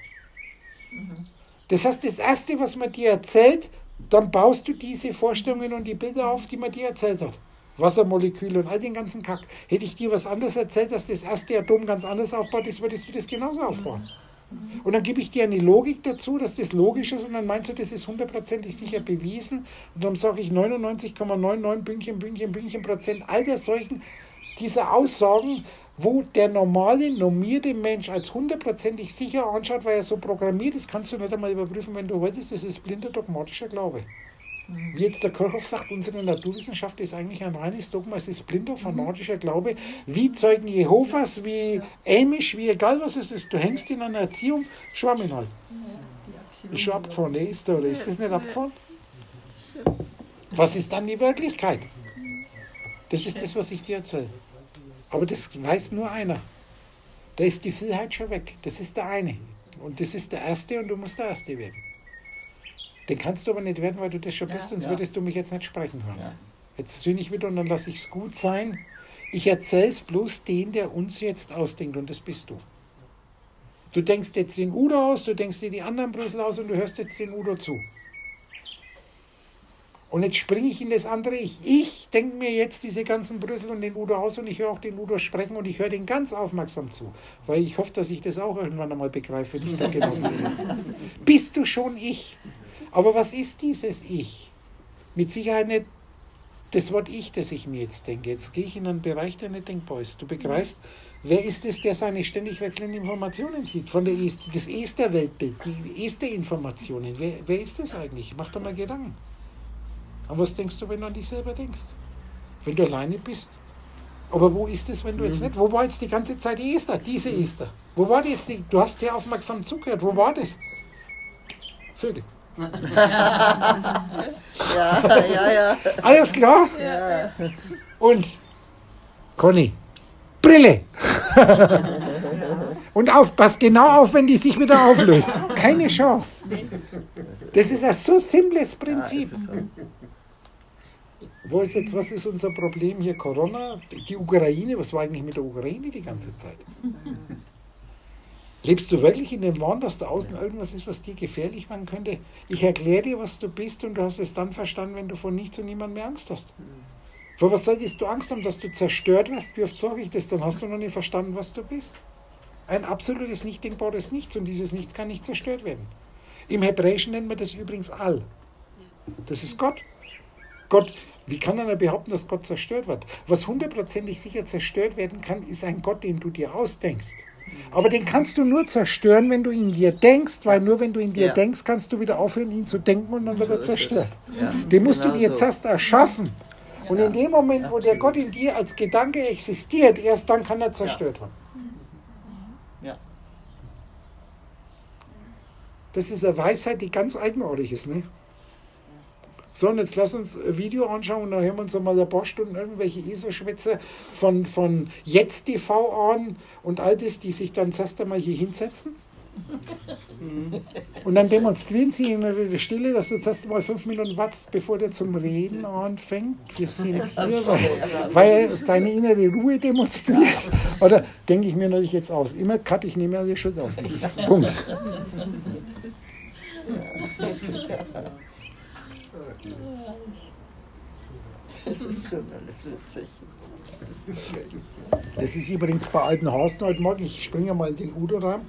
A: Das heißt, das Erste, was man dir erzählt, dann baust du diese Vorstellungen und die Bilder auf, die man dir erzählt hat. Wassermoleküle und all den ganzen Kack. Hätte ich dir was anderes erzählt, dass das erste Atom ganz anders aufbaut ist, würdest du das genauso aufbauen. Und dann gebe ich dir eine Logik dazu, dass das logisch ist und dann meinst du, das ist hundertprozentig sicher bewiesen. Und dann sage ich 99,99 Bündchen, Bündchen, Bündchen Prozent all der solchen dieser Aussagen, wo der normale, normierte Mensch als hundertprozentig sicher anschaut, weil er so programmiert ist, kannst du nicht einmal überprüfen, wenn du wolltest. Das ist blinder dogmatischer Glaube. Wie jetzt der Kirchhoff sagt, unsere Naturwissenschaft ist eigentlich ein reines Dogma, es ist blinder, fanatischer Glaube, wie Zeugen Jehovas, wie Amish, wie egal was es ist. Du hängst in einer Erziehung, Schwamm halt. Ist schon abgefahren, ne? Ist, oder ist das nicht abgefahren? Was ist dann die Wirklichkeit? Das ist das, was ich dir erzähle. Aber das weiß nur einer. Da ist die Vielheit schon weg. Das ist der eine. Und das ist der Erste und du musst der Erste werden. Den kannst du aber nicht werden, weil du das schon bist, sonst
C: ja.
A: würdest du mich jetzt nicht sprechen hören.
C: Ja.
A: Jetzt bin ich wieder und dann lasse ich es gut sein. Ich erzähle es bloß den, der uns jetzt ausdenkt und das bist du. Du denkst jetzt den Udo aus, du denkst dir die anderen Brüssel aus und du hörst jetzt den Udo zu. Und jetzt springe ich in das andere Ich. Ich denke mir jetzt diese ganzen Brüssel und den Udo aus und ich höre auch den Udo sprechen und ich höre den ganz aufmerksam zu. Weil ich hoffe, dass ich das auch irgendwann einmal begreife, wenn ich da <laughs> genau zuhöre. Bist du schon ich? Aber was ist dieses Ich? Mit Sicherheit nicht das Wort Ich, das ich mir jetzt denke. Jetzt gehe ich in einen Bereich, der nicht denkbar ist. Du begreifst, wer ist es, der seine ständig wechselnden Informationen sieht? Von der Est das Ester-Weltbild, die Ester-Informationen. Wer, wer ist das eigentlich? Mach doch mal Gedanken. An was denkst du, wenn du an dich selber denkst? Wenn du alleine bist? Aber wo ist es, wenn du jetzt nicht? Wo war jetzt die ganze Zeit die Esther? Diese Esther. Wo war die jetzt? Die, du hast sehr aufmerksam zugehört. Wo war das? Vögel.
G: Ja, ja, ja.
A: Alles klar?
G: ja.
A: Und Conny, Brille. Und auf, pass genau auf, wenn die sich wieder auflöst. Keine Chance. Das ist ein so simples Prinzip. Wo ist jetzt, was ist unser Problem hier? Corona, die Ukraine, was war eigentlich mit der Ukraine die ganze Zeit? Lebst du wirklich in dem Wahn, dass da außen irgendwas ist, was dir gefährlich werden könnte? Ich erkläre dir, was du bist und du hast es dann verstanden, wenn du vor nichts und niemand mehr Angst hast. Vor was solltest du Angst haben, dass du zerstört wirst? Wie oft sage ich das? Dann hast du noch nicht verstanden, was du bist. Ein absolutes nicht denkbares Nichts und dieses Nichts kann nicht zerstört werden. Im Hebräischen nennt man das übrigens All. Das ist Gott. Gott, wie kann einer behaupten, dass Gott zerstört wird? Was hundertprozentig sicher zerstört werden kann, ist ein Gott, den du dir ausdenkst. Aber den kannst du nur zerstören, wenn du in dir denkst, weil nur wenn du in dir
G: Ja.
A: denkst, kannst du wieder aufhören, ihn zu denken und dann wird er zerstört.
G: Ja,
A: Den musst du
G: genau
A: dir
G: so.
A: zuerst erschaffen. Und in dem Moment, wo der Gott in dir als Gedanke existiert, erst dann kann er zerstört werden.
G: Ja.
A: Das ist eine Weisheit, die ganz eigenartig ist. Ne? So, und jetzt lass uns ein Video anschauen und dann hören wir uns einmal ein paar Stunden irgendwelche ESO-Schwätze von, von Jetzt TV an und all das, die sich dann zuerst einmal hier hinsetzen. Und dann demonstrieren sie in der Stille, dass du zuerst mal fünf Minuten wartest, bevor der zum Reden anfängt. Wir sind <laughs> hier, weil, weil er seine innere Ruhe demonstriert. Oder denke ich mir natürlich jetzt aus. Immer cut, ich nehme alle Schuld auf mich. <laughs> Punkt. <laughs>
G: Das ist schon alles witzig.
A: Das ist übrigens bei alten Hausen heute Morgen. Ich springe mal in den Udo rein.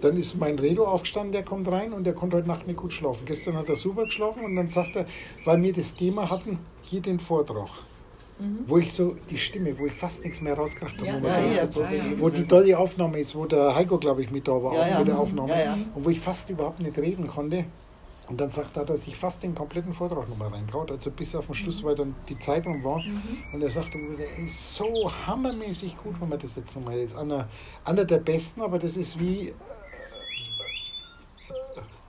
A: Dann ist mein Redo aufgestanden, der kommt rein und der konnte heute Nacht nicht gut schlafen. Gestern hat er super geschlafen und dann sagt er, weil wir das Thema hatten, hier den Vortrag. Wo ich so die Stimme, wo ich fast nichts mehr rausgebracht habe,
B: Ja,
A: wo,
G: ja, ja,
A: so, wo die tolle Aufnahme ist, wo der Heiko, glaube ich, mit da war, mit der Aufnahme. Und wo ich fast überhaupt nicht reden konnte. Und dann sagt er, dass ich fast den kompletten Vortrag nochmal reinkaut, also bis auf den Schluss, weil dann die Zeit rum war. Und er sagte, der ist so hammermäßig gut, wenn man das jetzt nochmal ist. Einer, einer der besten, aber das ist wie. äh,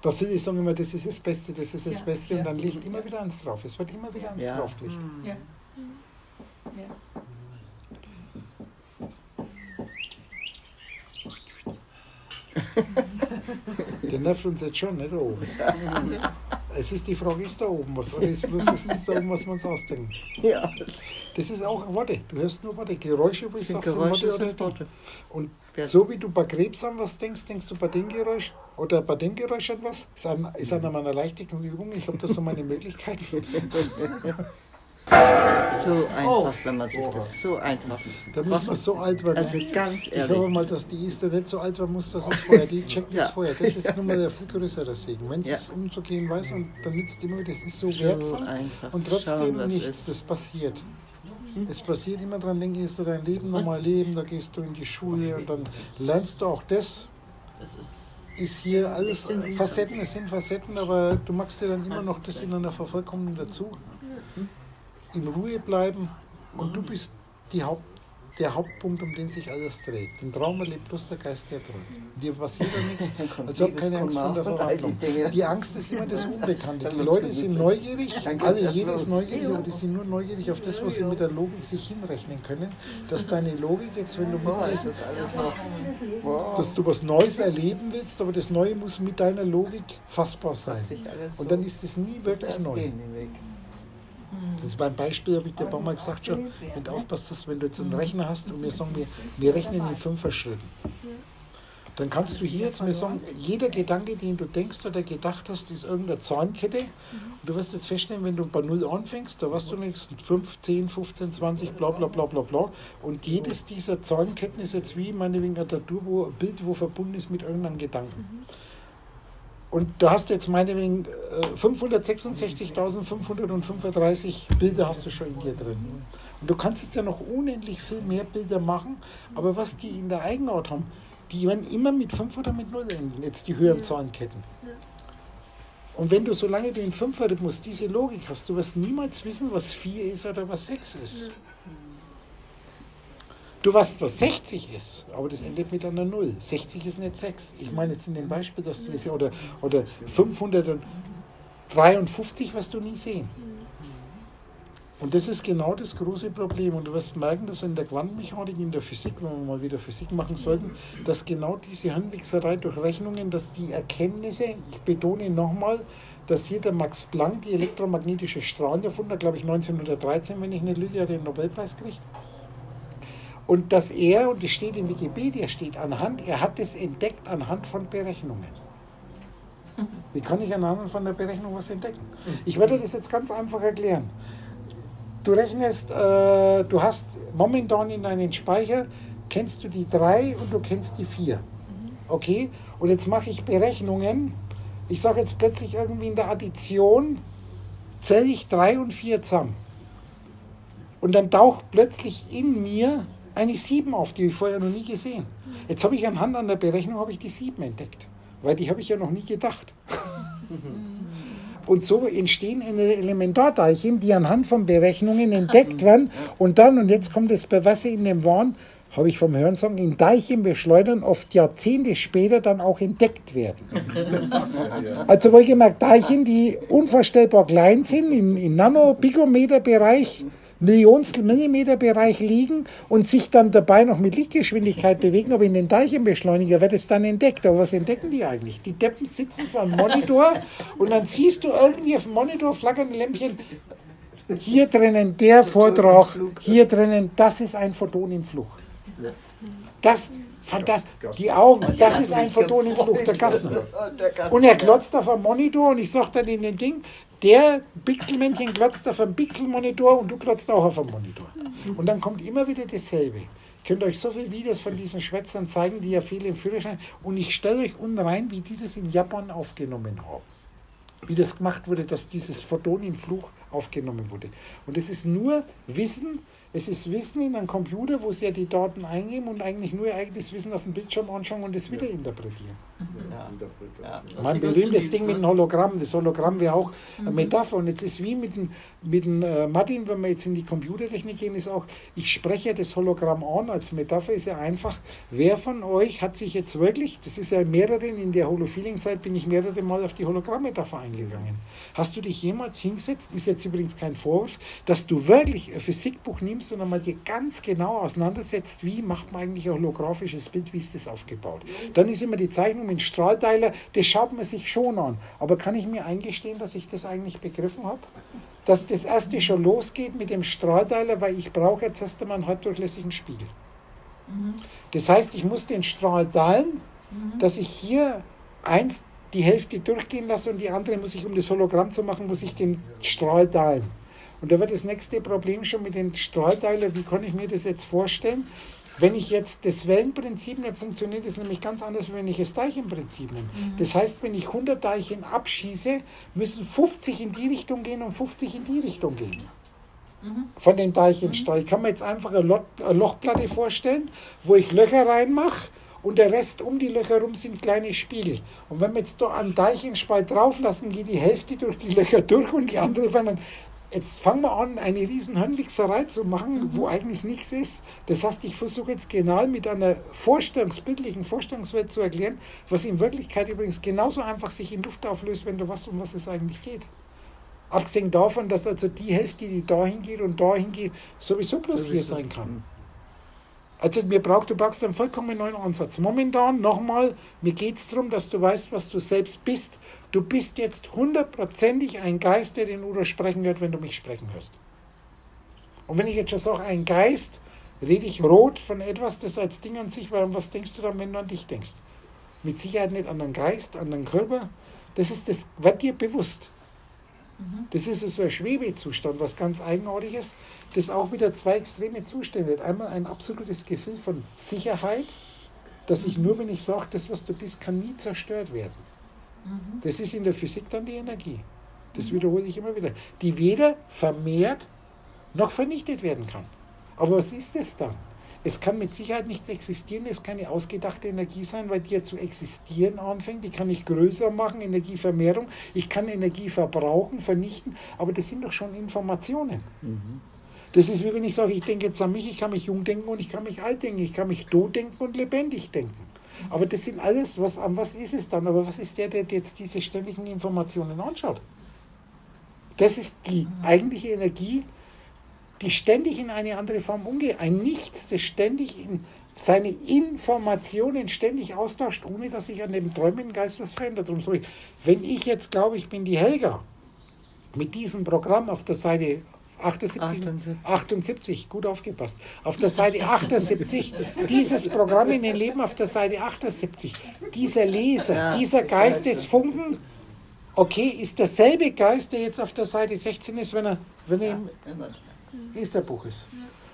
A: Bei vielen sagen immer, das ist das Beste, das ist das
B: Ja,
A: Beste. Und
B: ja.
A: dann liegt immer wieder eins drauf. Es wird immer wieder eins
G: Ja.
A: draufgelegt.
B: Ja. Ja. <laughs>
A: Der nervt uns jetzt schon, nicht da <laughs> oben. Es ist die Frage, ist da oben was? Oder ist bloß das ist da oben, was wir uns ausdenken?
G: Ja,
A: Das ist auch Worte. Du hörst nur Worte. Geräusche, wo ich sage, sind Worte oder
G: Worte.
A: Und
G: Ja.
A: so wie du bei Krebs an was denkst, denkst du bei dem Geräusch oder bei dem Geräusch an was? Ist, ein, ist einer meiner leichtesten Übungen. Ich habe da so meine Möglichkeiten. <laughs>
G: So einfach, wenn man sich das so einfach.
A: Da muss man so alt werden.
G: Also ganz
A: ich
G: ehrlich.
A: hoffe mal, dass die Esther nicht so alt werden muss, dass es vorher, die checkt das
G: Ja.
A: vorher. Das ist nun mal der viel größere Segen. Wenn sie
G: Ja.
A: es umzugehen weiß und dann nützt immer, das ist so
G: So
A: wertvoll
G: einfach.
A: und
G: Schauen,
A: trotzdem
G: was
A: nichts,
G: ist.
A: das passiert. Es passiert immer dran, denke ich, du dein Leben nochmal leben, da gehst du in die Schule und dann lernst du auch das. Ist hier alles Facetten, es sind Facetten, aber du machst dir dann immer noch das in einer Vervollkommnung dazu. In Ruhe bleiben und du bist die Haupt, der Hauptpunkt, um den sich alles dreht. Im Traum erlebt bloß der Geist, der träumt. Dir passiert ja nichts, <laughs> also hab keine Angst vor der Verwandlung. Die Angst ist immer das <laughs> Unbekannte. Die Leute sind neugierig, also jeder ist neugierig, aber die sind nur neugierig auf das, was sie mit der Logik sich hinrechnen können. Dass deine Logik jetzt, wenn du mitgehst, dass du was Neues erleben willst, aber das Neue muss mit deiner Logik fassbar sein. Und dann ist es nie wirklich neu. Das ist beim Beispiel, habe ich dir ein paar Mal gesagt schon, wenn du aufpasst, dass wenn du jetzt einen Rechner hast und wir sagen, wir, wir rechnen in Fünfer-Schritten. Dann kannst du hier jetzt mir sagen, jeder Gedanke, den du denkst oder gedacht hast, ist irgendeine Zahnkette. Und du wirst jetzt feststellen, wenn du bei Null anfängst, da weißt du nichts, 5, 10, 15, 20, bla bla bla bla bla. Und jedes dieser Zahnketten ist jetzt wie meinetwegen eine Tattoo, wo ein Bild, wo verbunden ist mit irgendeinem Gedanken. Und da hast du jetzt meinetwegen äh, 566.535 Bilder hast du schon in dir drin. Und du kannst jetzt ja noch unendlich viel mehr Bilder machen, aber was die in der Eigenart haben, die werden immer mit 5 oder mit 0 enden, jetzt die höheren Zahlenketten. Und wenn du, solange du in 5 Rhythmus diese Logik hast, du wirst niemals wissen, was 4 ist oder was 6 ist. Du weißt, was 60 ist, aber das endet mit einer 0. 60 ist nicht 6. Ich meine jetzt in dem Beispiel, dass du das oder, oder 553, was du nie sehen. Und das ist genau das große Problem. Und du wirst merken, dass in der Quantenmechanik, in der Physik, wenn wir mal wieder Physik machen sollten, dass genau diese Hirnwichserei durch Rechnungen, dass die Erkenntnisse, ich betone nochmal, dass hier der Max Planck die elektromagnetische Strahlen erfunden hat, glaube ich 1913, wenn ich hat er den Nobelpreis gekriegt. Und dass er, und das steht in Wikipedia, steht anhand, er hat es entdeckt anhand von Berechnungen. Wie kann ich anhand von der Berechnung was entdecken? Ich werde das jetzt ganz einfach erklären. Du rechnest, äh, du hast momentan in deinen Speicher, kennst du die 3 und du kennst die 4. Okay? Und jetzt mache ich Berechnungen. ich sage jetzt plötzlich irgendwie in der Addition, zähle ich drei und vier zusammen. Und dann taucht plötzlich in mir eine 7 auf, die habe ich vorher noch nie gesehen. Jetzt habe ich anhand an der Berechnung habe ich die 7 entdeckt, weil die habe ich ja noch nie gedacht. Und so entstehen Elementarteilchen, die anhand von Berechnungen entdeckt werden. Und dann, und jetzt kommt das Perverse in dem Wahn, habe ich vom Hörensagen, in Teilchen beschleudern, oft Jahrzehnte später dann auch entdeckt werden. <laughs> Also wohlgemerkt Teilchen, die unvorstellbar klein sind, im, im Nano-Picometer-Bereich, Millionstel Millimeter-Bereich liegen und sich dann dabei noch mit Lichtgeschwindigkeit bewegen, aber in den Teilchenbeschleuniger wird es dann entdeckt. Aber was entdecken die eigentlich? Die Deppen sitzen vor einem Monitor und dann siehst du irgendwie auf dem Monitor flackernde Lämpchen, hier drinnen der Vortrag, hier drinnen, das ist ein Photon im Flug. Das, fantastisch. Die Augen, das ist ein Photon im Flug, der Gastner. Und er glotzt auf am Monitor und ich sage dann in dem Ding, der Pixelmännchen glotzt auf einem Pixelmonitor und du glotzt auch auf einem Monitor. Und dann kommt immer wieder dasselbe. Ich könnte euch so viele Videos von diesen Schwätzern zeigen, die ja viele im Führerschein. Und ich stelle euch unten rein, wie die das in Japan aufgenommen haben. Wie das gemacht wurde, dass dieses Photon im Fluch aufgenommen wurde. Und es ist nur Wissen, es ist Wissen in einem Computer, wo sie ja die Daten eingeben und eigentlich nur ihr eigenes Wissen auf dem Bildschirm anschauen und es wieder interpretieren.
G: Ja.
A: Mein berühmtes Ding mit dem Hologramm. Das Hologramm wäre auch eine Metapher. Und jetzt ist wie mit dem, mit dem äh, Martin, wenn wir jetzt in die Computertechnik gehen, ist auch, ich spreche das Hologramm an. Als Metapher ist ja einfach, wer von euch hat sich jetzt wirklich, das ist ja mehreren, in der Holofeeling-Zeit bin ich mehrere Mal auf die Hologramm-Metapher eingegangen. Hast du dich jemals hingesetzt, ist jetzt übrigens kein Vorwurf, dass du wirklich ein Physikbuch nimmst und einmal dir ganz genau auseinandersetzt, wie macht man eigentlich ein holographisches Bild, wie ist das aufgebaut. Dann ist immer die Zeichnung mit Strahlteiler, das schaut man sich schon an. Aber kann ich mir eingestehen, dass ich das eigentlich begriffen habe? Dass das erste schon losgeht mit dem Strahlteiler, weil ich brauche jetzt erst einmal einen halbdurchlässigen Spiegel. Das heißt, ich muss den Strahl teilen, dass ich hier eins die Hälfte durchgehen lasse und die andere muss ich, um das Hologramm zu machen, muss ich den Strahl teilen. Und da wird das nächste Problem schon mit den Strahlteilern, wie kann ich mir das jetzt vorstellen? Wenn ich jetzt das Wellenprinzip nicht funktioniert, ist nämlich ganz anders, wenn ich das Teilchenprinzip nehme. Das heißt, wenn ich 100 Teilchen abschieße, müssen 50 in die Richtung gehen und 50 in die Richtung gehen. Von den Teilchenstrahl. Ich kann mir jetzt einfach eine, Lochplatte vorstellen, wo ich Löcher reinmache und der Rest um die Löcher rum sind kleine Spiegel. Und wenn wir jetzt da einen Teilchenspalt drauflassen, geht die Hälfte durch die Löcher durch und die andere dann Jetzt fangen wir an, eine riesen Hirnwichserei zu machen, wo eigentlich nichts ist. Das heißt, ich versuche jetzt genau mit einer vorstellungsbildlichen Vorstellungswelt zu erklären, was in Wirklichkeit übrigens genauso einfach sich in Luft auflöst, wenn du weißt, um was es eigentlich geht. Abgesehen davon, dass also die Hälfte, die dahin geht und dahin geht, sowieso bloß hier sein kann. Also mir braucht, du brauchst einen vollkommen neuen Ansatz. Momentan, nochmal, mir geht es darum, dass du weißt, was du selbst bist. Du bist jetzt hundertprozentig ein Geist, der den Udo sprechen wird, wenn du mich sprechen hörst. Und wenn ich jetzt schon sage, ein Geist, rede ich rot von etwas, das als Ding an sich war. Und was denkst du dann, wenn du an dich denkst? Mit Sicherheit nicht an den Geist, an den Körper. Das ist das, wird dir bewusst. Das ist so ein Schwebezustand, was ganz Eigenartiges, das auch wieder zwei extreme Zustände hat. Einmal ein absolutes Gefühl von Sicherheit, dass ich nur, wenn ich sage, das, was du bist, kann nie zerstört werden. Das ist in der Physik dann die Energie. Das wiederhole ich immer wieder. Die weder vermehrt noch vernichtet werden kann. Aber was ist es dann? Es kann mit Sicherheit nichts existieren, es kann eine ausgedachte Energie sein, weil die ja zu existieren anfängt. Die kann ich größer machen, Energievermehrung. Ich kann Energie verbrauchen, vernichten, aber das sind doch schon Informationen. Das ist wie wenn ich sage, ich denke jetzt an mich, ich kann mich jung denken und ich kann mich alt denken, ich kann mich tot denken und lebendig denken. Aber das sind alles, was, an was ist es dann? Aber was ist der, der jetzt diese ständigen Informationen anschaut? Das ist die eigentliche Energie, die ständig in eine andere Form umgeht. Ein Nichts, das ständig in seine Informationen ständig austauscht, ohne dass sich an dem träumenden Geist was verändert. Und so, wenn ich jetzt glaube, ich bin die Helga, mit diesem Programm auf der Seite 78,
G: 78.
A: 78, gut aufgepasst. Auf der Seite <laughs> 78, dieses Programm in den Leben auf der Seite 78, dieser Leser,
G: Ja.
A: dieser Geistesfunken, okay, ist derselbe Geist, der jetzt auf der Seite 16 ist, wenn er, wenn er im Esterbuch ist.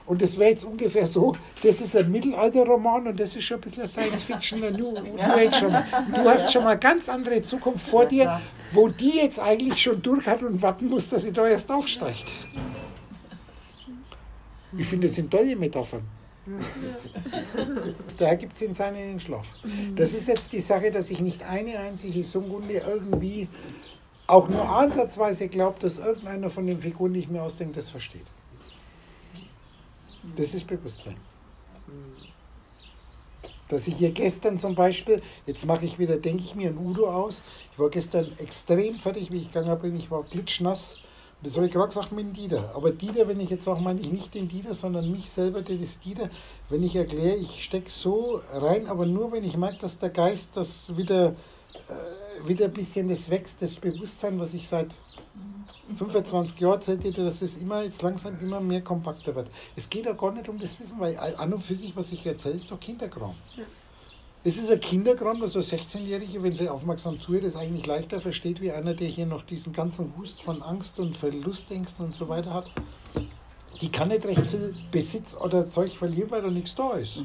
A: Und das wäre jetzt ungefähr so, das ist ein Mittelalterroman und das ist schon ein bisschen Science Fiction. New, New Age schon. Du hast schon mal eine ganz andere Zukunft vor dir, wo die jetzt eigentlich schon durch hat und warten muss, dass sie da erst aufsteigt. Ich finde, das sind tolle Metaphern. Da gibt es den Sein in den Schlaf. Das ist jetzt die Sache, dass ich nicht eine einzige Sungunde irgendwie auch nur ansatzweise glaubt, dass irgendeiner von den Figuren, die ich mir ausdenke, das versteht. Das ist Bewusstsein. Dass ich hier gestern zum Beispiel, jetzt mache ich wieder, denke ich mir ein Udo aus. Ich war gestern extrem fertig, wie ich gegangen bin. Ich war klitschnass. Das habe ich gerade gesagt mit dem Dieter. Aber Dieter, wenn ich jetzt auch meine ich nicht den Dieter, sondern mich selber, der ist Dieter. Wenn ich erkläre, ich stecke so rein, aber nur wenn ich merke, dass der Geist das wieder, äh, wieder ein bisschen das wächst, das Bewusstsein, was ich seit 25 Jahren erzählt hätte, dass es immer jetzt langsam immer mehr kompakter wird. Es geht auch gar nicht um das Wissen, weil an und für sich, was ich erzähle, ist doch Kinderkram. Ja. Es ist ein Kinderkram, dass ein 16-Jährige, wenn sie aufmerksam zuhört, das eigentlich leichter versteht, wie einer, der hier noch diesen ganzen Wust von Angst und Verlustängsten und so weiter hat. Die kann nicht recht viel Besitz oder Zeug verlieren, weil da nichts da ist.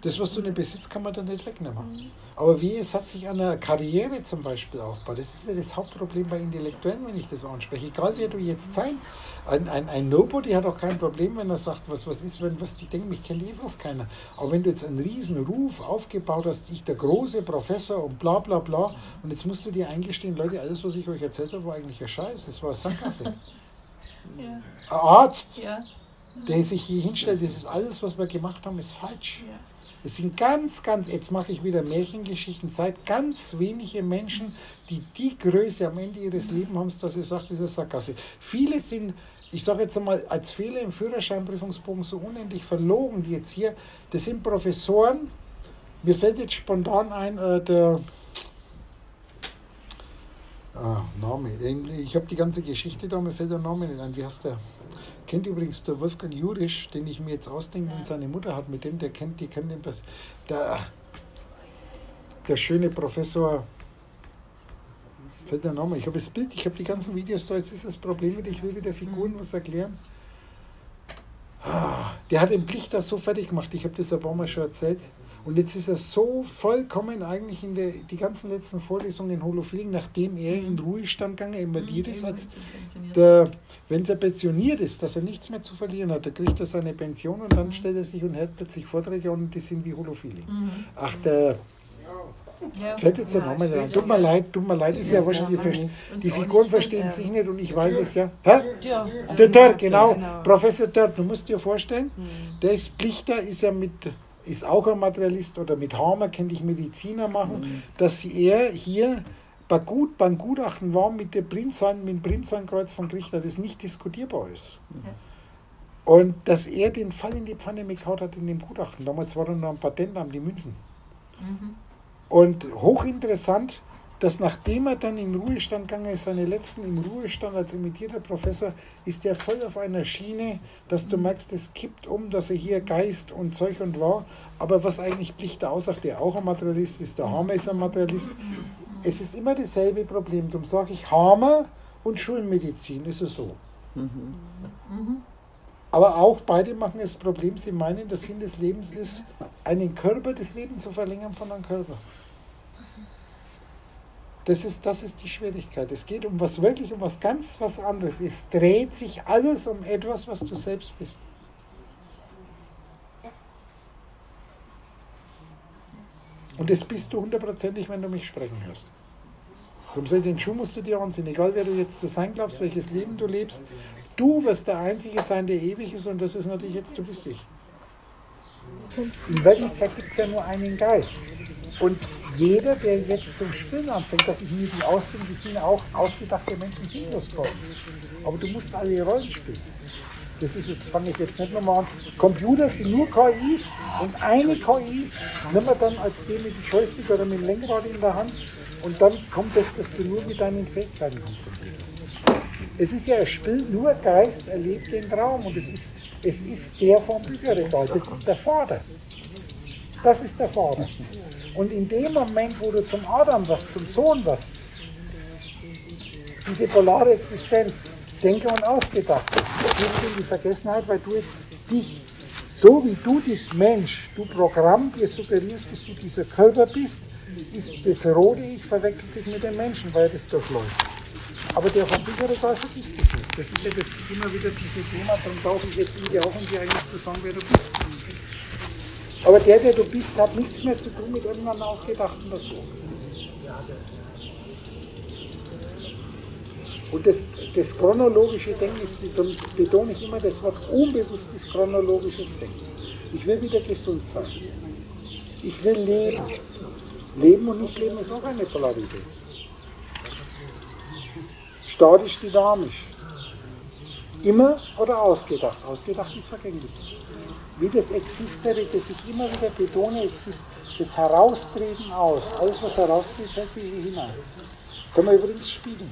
A: Das, was du nicht besitzt, kann man dann nicht wegnehmen. Aber wie es hat sich an der Karriere zum Beispiel aufgebaut, das ist ja das Hauptproblem bei Intellektuellen, wenn ich das anspreche. Egal wer du jetzt sein, ein, ein, ein Nobody hat auch kein Problem, wenn er sagt, was, was ist, wenn was die denken, mich kennt eh fast keiner. Aber wenn du jetzt einen riesen Ruf aufgebaut hast, ich der große Professor und bla bla bla, und jetzt musst du dir eingestehen, Leute, alles, was ich euch erzählt habe, war eigentlich ein Scheiß, das war Sackgasse. <laughs> Ein Arzt, der sich hier hinstellt, das ist alles, was wir gemacht haben, ist falsch. Es sind ganz, ganz, jetzt mache ich wieder Märchengeschichten Zeit, ganz wenige Menschen, die die Größe am Ende ihres Lebens haben, dass sie sagt, das ist Sackgasse. Viele sind, ich sage jetzt einmal, als Fehler im Führerscheinprüfungsbogen so unendlich verlogen, die jetzt hier, das sind Professoren, mir fällt jetzt spontan ein, äh, der ah, Name, ich habe die ganze Geschichte da, mir fällt der Name nicht ein, wie heißt der? Kennt übrigens der Wolfgang Jurisch, den ich mir jetzt ausdenke, den seine Mutter hat, mit dem, der kennt, die kennt den, der, der schöne Professor, fällt der Name, ich habe das Bild, ich habe die ganzen Videos da, jetzt ist das Problem ich will wieder Figuren was erklären. Ah, der hat den Plichter so fertig gemacht, ich habe das ein paar Mal schon erzählt. Und jetzt ist er so vollkommen eigentlich in der, die ganzen letzten Vorlesungen in Holophiling, nachdem er in Ruhestand gegangen, emeriert ist, als der, wenn er pensioniert ist, dass er nichts mehr zu verlieren hat, da kriegt er seine Pension und dann mhm. stellt er sich und hält plötzlich Vorträge und die sind wie Holophiling. Mhm. Ach, der ja. Fällt jetzt der Name rein. Tut mir leid, tut mir leid, ist ja wahrscheinlich, die, die Figuren verstehen sich nicht und ich weiß es ja. Hä? Der Dörr, genau. genau. Professor Dörr, du musst dir vorstellen, mhm. der ist Plichter, ist ja mit ist auch ein Materialist oder mit Hammer könnte ich Mediziner machen, mhm. dass er hier bei, gut, beim Gutachten war mit, der Brimzahn, mit dem Brimzahnkreuz von Richter, das nicht diskutierbar ist. Mhm. Und dass er den Fall in die Pfanne gekaut hat in dem Gutachten. Damals war er noch ein Patentamt in München. Mhm. Und hochinteressant, dass nachdem er dann in Ruhestand gegangen ist, seine letzten im Ruhestand als imitierter Professor, ist er voll auf einer Schiene, dass du merkst, es kippt um, dass er hier Geist und Zeug und war. Aber was eigentlich Plichter aussagt, der auch ein Materialist ist, der Hammer ist ein Materialist. Es ist immer dasselbe Problem. Darum sage ich Hammer und Schulmedizin, ist es so. Mhm. Aber auch beide machen das Problem, sie meinen, der Sinn des Lebens ist, einen Körper des Lebens zu verlängern von einem Körper. Das ist, das ist die Schwierigkeit. Es geht um was wirklich, um was ganz was anderes. Es dreht sich alles um etwas, was du selbst bist. Und das bist du hundertprozentig, wenn du mich sprechen hörst. Darum soll den Schuh musst du dir anziehen, egal wer du jetzt zu sein glaubst, welches Leben du lebst. Du wirst der Einzige sein, der ewig ist und das ist natürlich jetzt, du bist ich. In Wirklichkeit gibt es ja nur einen Geist. Und jeder, der jetzt zum Spielen anfängt, dass ich mir die ausdenke, die sind auch ausgedachte Menschen sinnlos kommen. Aber du musst alle Rollen spielen. Das ist jetzt, fange ich jetzt nicht nochmal an. Computer sind nur KIs und eine KI nimm wir dann als den mit dem Joystick oder mit dem Lenkrad in der Hand und dann kommt das, dass du nur mit deinen Fähigkeiten konfrontiert bist. Es ist ja ein Spiel, nur Geist erlebt den Traum und es ist, es ist der vom Bücherregal, das ist der Vater. Das ist der Vater. Und in dem Moment, wo du zum Adam wirst, zum Sohn wirst, diese polare Existenz, denke und ausgedacht, geht in die Vergessenheit, weil du jetzt dich, so wie du dich Mensch, du Programm dir suggerierst, dass du dieser Körper bist, ist das rote Ich verwechselt sich mit dem Menschen, weil das durchläuft. Aber der vom Bücherregal vergisst das nicht. Das ist ja das immer wieder diese Thema, darum darf ich jetzt in dir auch um dir eigentlich zu sagen, wer du bist. Aber der, der du bist, hat nichts mehr zu tun mit irgendeiner ausgedachten Person. Und das, das chronologische Denken ist, dann betone ich immer das Wort unbewusstes chronologisches Denken. Ich will wieder gesund sein. Ich will leben. Leben und nicht leben ist auch eine Polarität. Statisch, dynamisch. Immer oder ausgedacht. Ausgedacht ist vergänglich. Wie das Existere, das ich immer wieder betone, exist, das Heraustreten aus. Alles, was heraustritt, fällt wie hinein. Können wir übrigens spielen.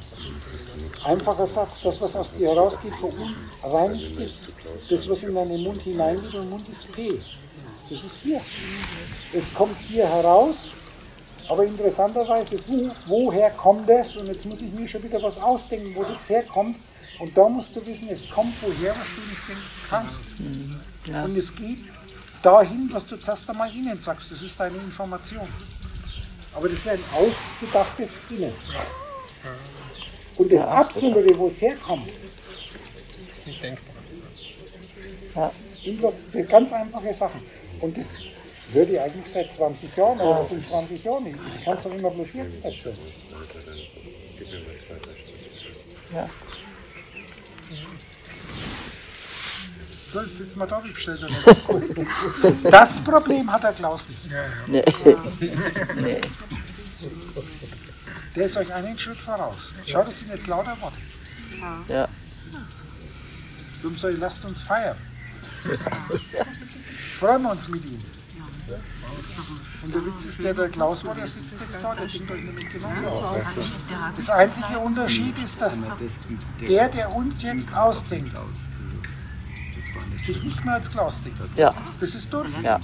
A: Einfacher Satz, das, was aus dir herausgeht, verunreinigt ist. Das, was in deinen Mund hineingeht, und Mund ist P. Das ist hier. Es kommt hier heraus, aber interessanterweise, wo, woher kommt es? Und jetzt muss ich mir schon wieder was ausdenken, wo das herkommt. Und da musst du wissen, es kommt woher, was du nicht denken kannst. Ja. Und es geht dahin, was du zuerst einmal innen sagst. Das ist deine Information. Aber das ist ein ausgedachtes Innen. Und das Absolute, wo es herkommt,
H: Nicht denkbar.
A: ja. ganz einfache Sachen. Und das würde ich eigentlich seit 20 Jahren, aber das sind 20 Jahre nicht. Das kannst du immer bloß jetzt erzählen.
B: Ja.
A: So, jetzt sitzen wir da bestellt. Oder? Das Problem hat der Klaus nicht.
B: Nee. nee.
A: Der ist euch einen Schritt voraus. Schau, das sind jetzt lauter Worte.
B: Ja.
A: Darum soll ich, lasst uns feiern. Freuen wir uns mit ihm. Und der Witz ist der, der Klaus war, der sitzt jetzt da, der denkt euch nämlich genau Das einzige Unterschied ist, dass der, der uns jetzt ausdenkt, sich nicht mehr als Klaus denkt.
B: Ja.
A: Das ist durch.
B: Ja.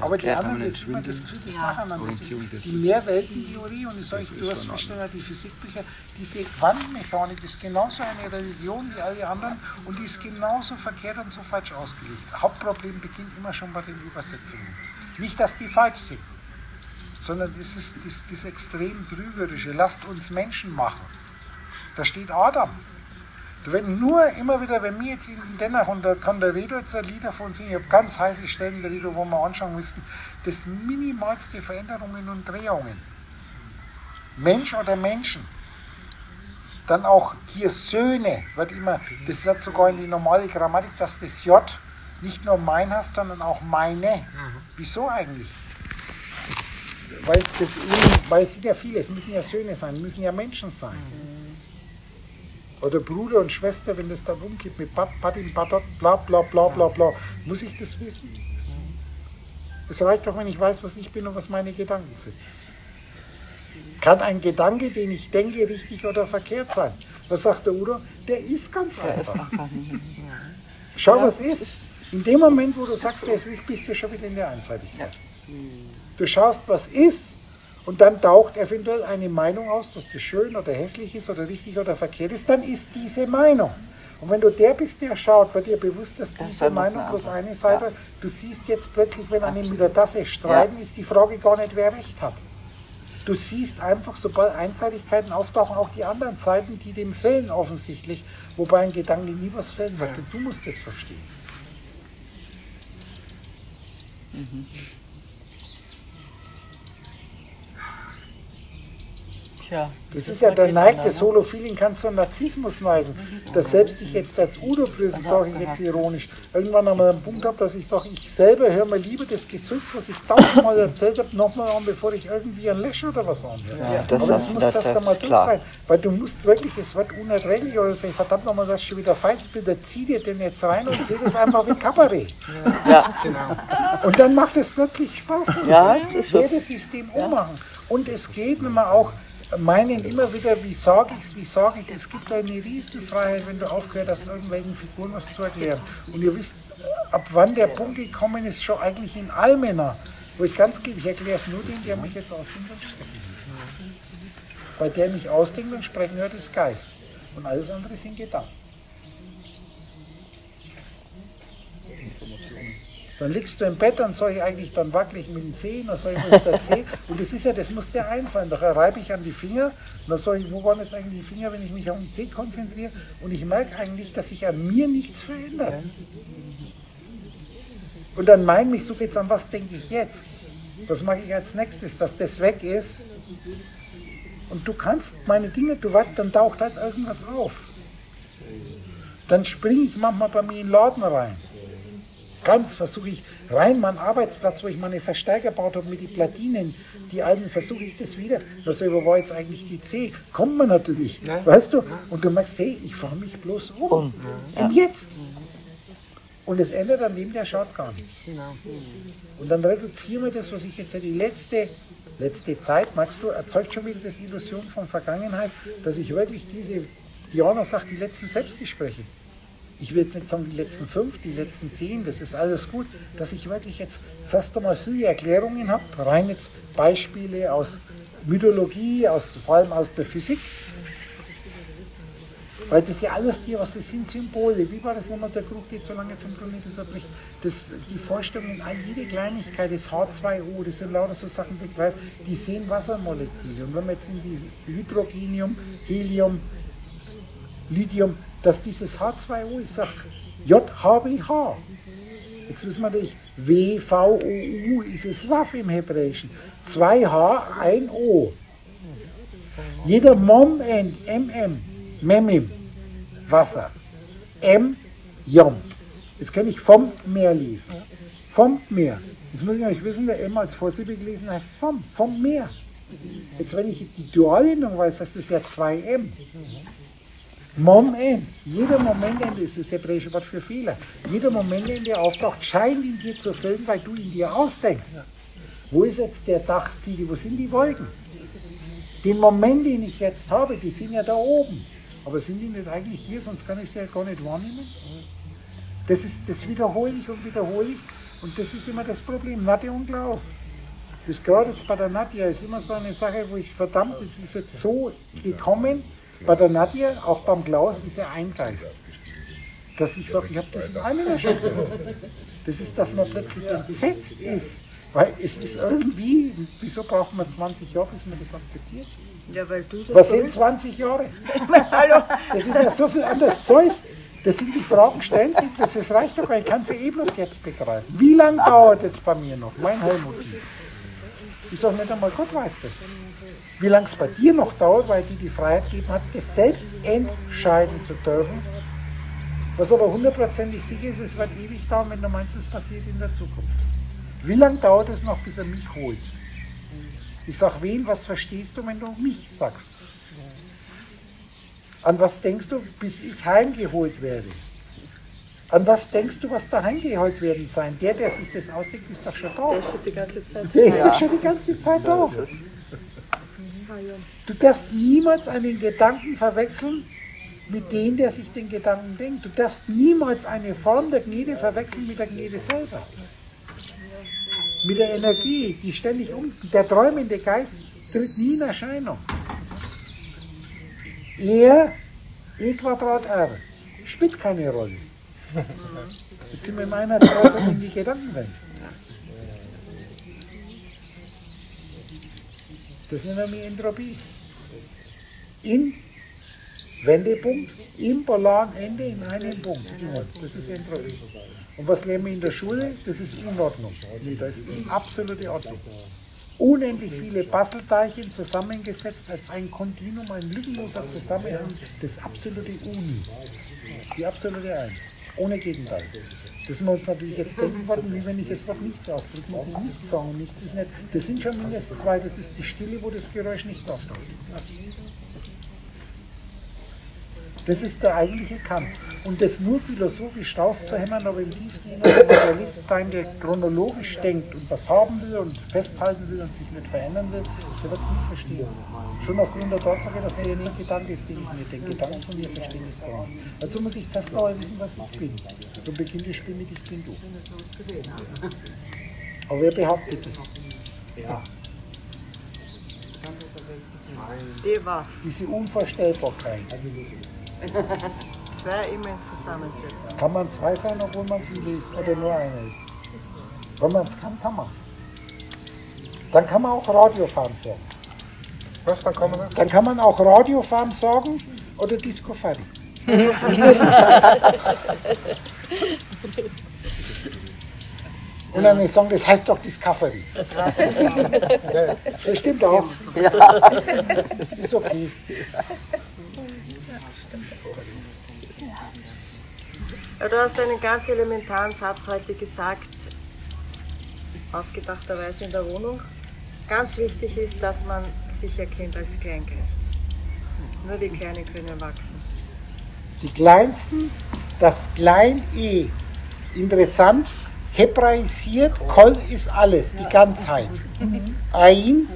A: Aber die anderen ist immer das Gefühl des Nacheinander. Das ist die Mehrweltentheorie und ich sage, du hast verstanden, die Physikbücher, diese Quantenmechanik ist genauso eine Religion wie alle anderen und die ist genauso verkehrt und so falsch ausgelegt. Hauptproblem beginnt immer schon bei den Übersetzungen. Nicht, dass die falsch sind, sondern das ist das, das extrem trügerische. Lasst uns Menschen machen. Da steht Adam. Wenn nur immer wieder, wenn wir jetzt in Dennach und da kann der Redo jetzt ein Lied davon singen, ich habe ganz heiße Stellen der Redo, wo wir anschauen müssten, das minimalste Veränderungen und Drehungen. Mensch oder Menschen. Dann auch hier Söhne, wird immer, das hat sogar in die normale Grammatik, dass das J nicht nur mein hast, sondern auch meine. Wieso eigentlich? Weil das eben, weil es sind ja viele, es müssen ja Söhne sein, müssen ja Menschen sein. Oder Bruder und Schwester, wenn das dann umgeht mit Bad, Badin, Badot, bla bla bla bla bla. Muss ich das wissen? Es reicht doch, wenn ich weiß, was ich bin und was meine Gedanken sind. Kann ein Gedanke, den ich denke, richtig oder verkehrt sein? Was sagt der Udo? Der ist ganz einfach. Schau, was ist. In dem Moment, wo du sagst, der ist richtig, bist du schon wieder in der Einseitigkeit. Du schaust, was ist, und dann taucht eventuell eine Meinung aus, dass das schön oder hässlich ist oder richtig oder verkehrt ist, dann ist diese Meinung. Und wenn du der bist, der schaut, wird dir bewusst, dass
B: Das
A: diese Meinung bloß eine Seite, du siehst jetzt plötzlich, wenn einem mit der Tasse streiten, ist die Frage gar nicht, wer recht hat. Du siehst einfach, sobald Einseitigkeiten auftauchen, auch die anderen Seiten, die dem fehlen offensichtlich, wobei ein Gedanke nie was fehlen wird. Du musst das verstehen.
B: Tja.
A: Das ist ja der neigte Solo-Feeling kann zum Narzissmus neigen. Dass selbst ich jetzt als Udo-Blößen, sage ich jetzt ironisch, irgendwann einmal einen Punkt habe, dass ich sage, ich selber höre mir lieber das Gesülz, was ich tausendmal <laughs> erzählt habe, nochmal an, bevor ich irgendwie ein Lösch oder was anhöre.
B: Ja, das
A: Aber das muss
B: das-
A: das,
B: das
A: dann mal durch sein. Weil du musst wirklich, es wird unerträglich oder sag ich, verdammt nochmal, das ist schon wieder Feistbilder, zieh dir den jetzt rein und seh das einfach wie Kabarett.
B: Ja.
A: Und dann macht es plötzlich Spaß.
B: Ja, das ist so.
A: Jedes System ummachen. Und es geht, wenn man auch meinen immer wieder, wie sage ich es, wie sage ich es, gibt eine Riesenfreiheit, wenn du aufgehört hast, irgendwelchen Figuren was zu erklären. Und ihr wisst, ab wann der Punkt gekommen ist, schon eigentlich in Almena, wo ich ganz gebe, ich erkläre es nur dem, der mich jetzt ausdenkt und sprechen. Weil der mich ausdenkt und sprechen hört, ist Geist. Und alles andere sind Gedanken. Dann liegst du im Bett, dann soll ich eigentlich dann wackel ich mit den Zehen, dann soll ich was <laughs> erzählen. Und das ist ja, das muss dir einfallen. Nachher reibe ich an die Finger, und dann soll ich, wo waren jetzt eigentlich die Finger, wenn ich mich auf den Zeh konzentriere? Und ich merke eigentlich, dass sich an mir nichts verändert. Und dann mein mich so jetzt an was denke ich jetzt? Was mache ich als nächstes, dass das weg ist? Und du kannst meine Dinge, du wart, dann taucht halt irgendwas auf. Dann springe ich manchmal bei mir in den Laden rein. Ganz versuche ich rein, meinen Arbeitsplatz, wo ich meine Verstärker gebaut habe mit den Platinen, die alten, versuche ich das wieder. Was wo war jetzt eigentlich die C? Kommt man natürlich, weißt du? Und du merkst, hey, ich fahre mich bloß um.
B: Um,
A: Und jetzt. Und das Ende daneben, der schaut gar nicht. Und dann reduzieren wir das, was ich jetzt die letzte, letzte Zeit, magst du, erzeugt schon wieder das Illusion von Vergangenheit, dass ich wirklich diese, Diana sagt, die letzten Selbstgespräche. Ich will jetzt nicht sagen, die letzten fünf, die letzten zehn, das ist alles gut, dass ich wirklich jetzt zuerst einmal viele Erklärungen habe, rein jetzt Beispiele aus Mythologie, aus, vor allem aus der Physik, weil das ja alles die, was das sind, Symbole. Wie war das nochmal, der Krug geht so lange zum Brunnen, bis er bricht. Das, die Vorstellungen, all jede Kleinigkeit, das H2O, das sind lauter so Sachen begleitet, die sehen Wassermoleküle. Und wenn wir jetzt in die Hydrogenium, Helium, Lydium, dass dieses H2O, ich sage JHWH, jetzt wissen wir nicht, WVOU ist es WAF im Hebräischen. 2H, ein O. Jeder Mom, N, MM, Memim, Wasser. M, Jom. Jetzt kann ich vom Meer lesen. Vom Meer. Jetzt muss ich euch wissen, der M als Vorsilbe gelesen heißt vom, vom Meer. Jetzt, wenn ich die Dualendung weiß, heißt das ja 2M. Mom N. Jeder Momentende ist das hebräische Wort für Fehler. Jeder Momentende, auftaucht, scheint in dir zu erfüllen, weil du in dir ausdenkst. Wo ist jetzt der Dachziegel? Wo sind die Wolken? Den Moment, den ich jetzt habe, die sind ja da oben. Aber sind die nicht eigentlich hier, sonst kann ich sie ja gar nicht wahrnehmen? Das, ist, das wiederhole ich und wiederhole ich. Und das ist immer das Problem. Nadja und Klaus. Das gerade jetzt bei der Nadja ist immer so eine Sache, wo ich verdammt, jetzt ist jetzt so gekommen, bei der Nadja, auch beim Klaus, ist er ein Geist. Dass ich sage, ich habe das in einem schon gehört. Das ist, dass man plötzlich entsetzt ist. Weil es ist irgendwie, wieso braucht man 20 Jahre, bis man das akzeptiert?
B: Ja, weil du das
A: Was sind
B: willst.
A: 20 Jahre? <laughs> Das ist ja so viel anderes Zeug. Das sind die Fragen, stellen sich, das, das reicht doch, ich kann sie eh bloß jetzt begreifen. Wie lange dauert es bei mir noch? Mein Helmut Dietz. Ich sage nicht einmal, Gott weiß das. Wie lange es bei dir noch dauert, weil die die Freiheit gegeben hat, das selbst entscheiden zu dürfen. Was aber hundertprozentig sicher ist, es wird ewig dauern, wenn du meinst, es passiert in der Zukunft. Wie lange dauert es noch, bis er mich holt? Ich sage, wen, was verstehst du, wenn du mich sagst? An was denkst du, bis ich heimgeholt werde? An was denkst du, was da heimgeholt werden sein? Der, der sich das ausdenkt, ist doch schon da.
B: Der ist schon die ganze Zeit.
A: Der ist doch schon die ganze Zeit da. Du darfst niemals einen Gedanken verwechseln mit dem, der sich den Gedanken denkt. Du darfst niemals eine Form der Gnede verwechseln mit der Gnede selber. Mit der Energie, die ständig um. Der träumende Geist tritt nie in Erscheinung. Er, E Quadrat R, spielt keine Rolle. Jetzt sind wir in meiner Zeit in die Gedankenwelt. Das nennen wir Entropie. In Wendepunkt, im polaren in einem Punkt. Das ist Entropie. Und was lernen wir in der Schule? Das ist Unordnung. Nee, das ist die absolute Ordnung. Unendlich viele Puzzleteilchen zusammengesetzt als ein Kontinuum, ein lückenloser Zusammenhang, das absolute Uni. Die absolute Eins. Ohne Gegenteil. Das wir uns natürlich jetzt denken wollten, wie wenn ich das Wort nichts ausdrücke, muss ich nichts sagen. Nichts ist nicht. Das sind schon mindestens zwei. Das ist die Stille, wo das Geräusch nichts auftaucht. Das ist der eigentliche Kampf. Und das nur philosophisch rauszuhämmern, aber im tiefsten Inneren ein Realist sein, der chronologisch denkt und was haben will und festhalten will und sich nicht verändern will, der wird es nie verstehen. Schon aufgrund der Tatsache, dass der jetzt ein Gedanke ist, den ich mir denke. Gedanken von mir verstehen ist gar nicht. Also muss ich zuerst einmal wissen, was ich bin. So beginnt das Spiel mit Ich bin du. Aber wer behauptet das?
B: Waffe.
A: Diese Unvorstellbarkeit.
B: Zwei immer in Zusammensetzung.
A: Kann man zwei sein, obwohl man viele ist oder nur einer ist? Wenn man es kann, kann man es. Dann kann man auch Radiofarm sagen.
H: Was, dann kommen wir?
A: Dann kann man auch Radiofarm sagen oder Disco Funny. <laughs> Und dann ich sagen, das heißt doch Discovery. Das stimmt auch. Ist okay.
B: Ja, du hast einen ganz elementaren Satz heute gesagt, ausgedachterweise in der Wohnung. Ganz wichtig ist, dass man sich erkennt als Kleingeist. Nur die Kleinen können wachsen.
A: Die kleinsten, das Klein-E. Interessant, hebraisiert, Kol ist alles, die Ganzheit. Ein,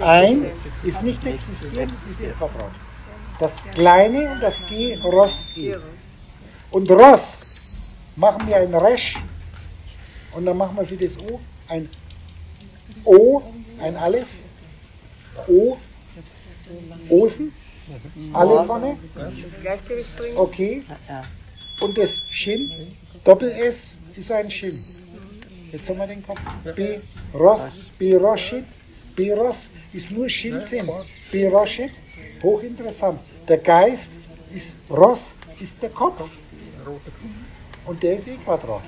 A: ein ist nicht existierend, ist ihr Quadrat. Das Kleine und das G, Ross, E. Und Ross machen wir ein Resch und dann machen wir für das O ein O, ein Aleph, O, Osen, alle vorne,
B: Ins Gleichgewicht bringen.
A: okay. Und das Shin, Doppel S, ist ein Shin. Jetzt haben wir den Kopf. B, Ross, B, Roshit, B, Ross ist nur Shin-Sinn. B, Roshit, hochinteressant. Der Geist ist Ross, ist der Kopf. Und der ist E Quadrat.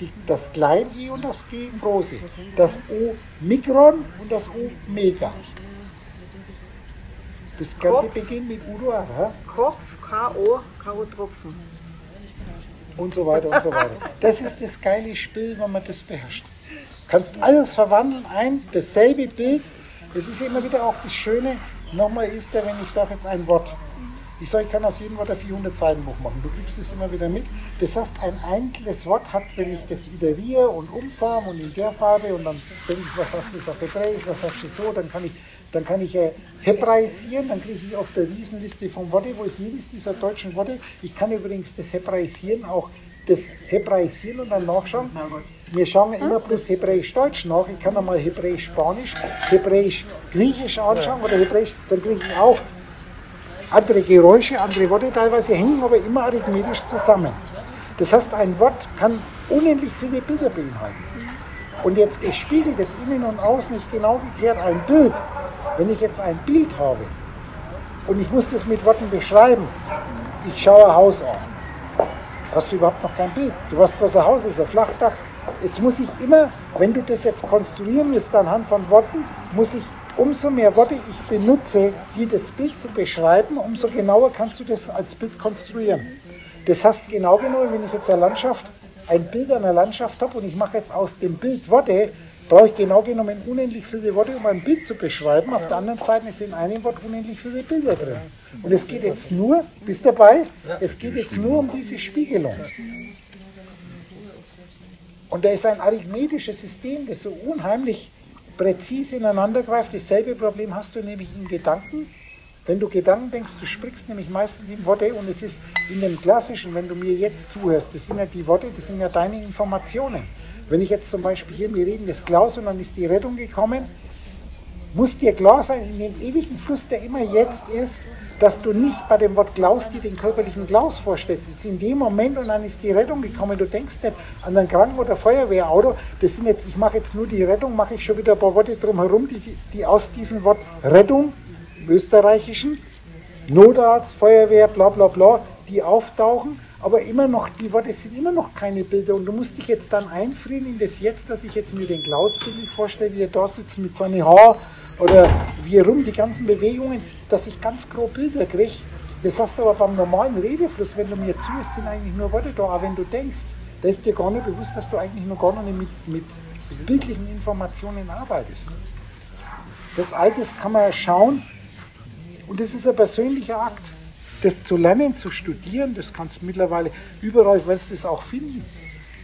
A: Die, das Klein I und das G große. Das O Mikron und das O Mega. Das Ganze
B: Kopf.
A: beginnt mit Udo
B: Kopf, K.O., K.O. Tropfen.
A: und so weiter und so weiter. Das ist das geile Spiel, wenn man das beherrscht. Du kannst alles verwandeln, ein, dasselbe Bild. Es ist immer wieder auch das Schöne, nochmal ist da, wenn ich sage jetzt ein Wort. Ich sage, ich kann aus jedem Wort ein 400 Seiten Buch machen. Du kriegst es immer wieder mit. Das heißt, ein einzelnes Wort hat, wenn ich das iteriere und umfarbe und in der Farbe und dann denke ich, was hast du das auf Hebräisch, was hast du so, dann kann ich, dann kann ich äh, hebraisieren, dann kriege ich auf der Riesenliste von Worte, wo ich jedes dieser deutschen Worte, ich kann übrigens das Hebraisieren auch das Hebraisieren und dann nachschauen. Wir schauen ja immer bloß Hebräisch-Deutsch nach. Ich kann einmal Hebräisch-Spanisch, Hebräisch-Griechisch anschauen oder Hebräisch, dann kriege ich auch andere Geräusche, andere Worte teilweise hängen aber immer arithmetisch zusammen. Das heißt, ein Wort kann unendlich viele Bilder beinhalten. Und jetzt gespiegelt, das Innen und Außen ist genau gekehrt ein Bild. Wenn ich jetzt ein Bild habe und ich muss das mit Worten beschreiben, ich schaue ein Haus an, hast du überhaupt noch kein Bild. Du weißt, was ein Haus ist, ein Flachdach. Jetzt muss ich immer, wenn du das jetzt konstruieren willst anhand von Worten, muss ich umso mehr Worte ich benutze, die das Bild zu beschreiben, umso genauer kannst du das als Bild konstruieren. Das heißt, genau genommen, wenn ich jetzt eine Landschaft, ein Bild einer Landschaft habe und ich mache jetzt aus dem Bild Worte, brauche ich genau genommen unendlich viele Worte, um ein Bild zu beschreiben. Auf der anderen Seite ist in einem Wort unendlich viele Bilder drin. Und es geht jetzt nur, bist dabei? Es geht jetzt nur um diese Spiegelung. Und da ist ein arithmetisches System, das so unheimlich präzise ineinander greift. Dasselbe Problem hast du nämlich in Gedanken. Wenn du Gedanken denkst, du sprichst nämlich meistens in Worte und es ist in dem klassischen, wenn du mir jetzt zuhörst, das sind ja die Worte, das sind ja deine Informationen. Wenn ich jetzt zum Beispiel hier, wir reden das Klaus und dann ist die Rettung gekommen, muss dir klar sein, in dem ewigen Fluss, der immer jetzt ist, dass du nicht bei dem Wort Klaus dir den körperlichen Klaus vorstellst. Jetzt in dem Moment und dann ist die Rettung gekommen. Du denkst nicht an ein Kranken- oder Feuerwehrauto. Das sind jetzt, ich mache jetzt nur die Rettung, mache ich schon wieder ein paar Worte drumherum, die, die aus diesem Wort Rettung, im österreichischen, Notarzt, Feuerwehr, bla bla bla, die auftauchen. Aber immer noch, die Worte sind immer noch keine Bilder. Und du musst dich jetzt dann einfrieren in das Jetzt, dass ich jetzt mir den Klaus bildlich vorstelle, wie er da sitzt mit seinem Haar oder wie rum, die ganzen Bewegungen, dass ich ganz grob Bilder kriege. Das hast du aber beim normalen Redefluss, wenn du mir zuhörst, sind eigentlich nur Worte da. Aber wenn du denkst, da ist dir gar nicht bewusst, dass du eigentlich noch gar nicht mit, mit bildlichen Informationen arbeitest. Das Altes kann man schauen und das ist ein persönlicher Akt. Das zu lernen, zu studieren, das kannst du mittlerweile überall, wirst du es auch finden.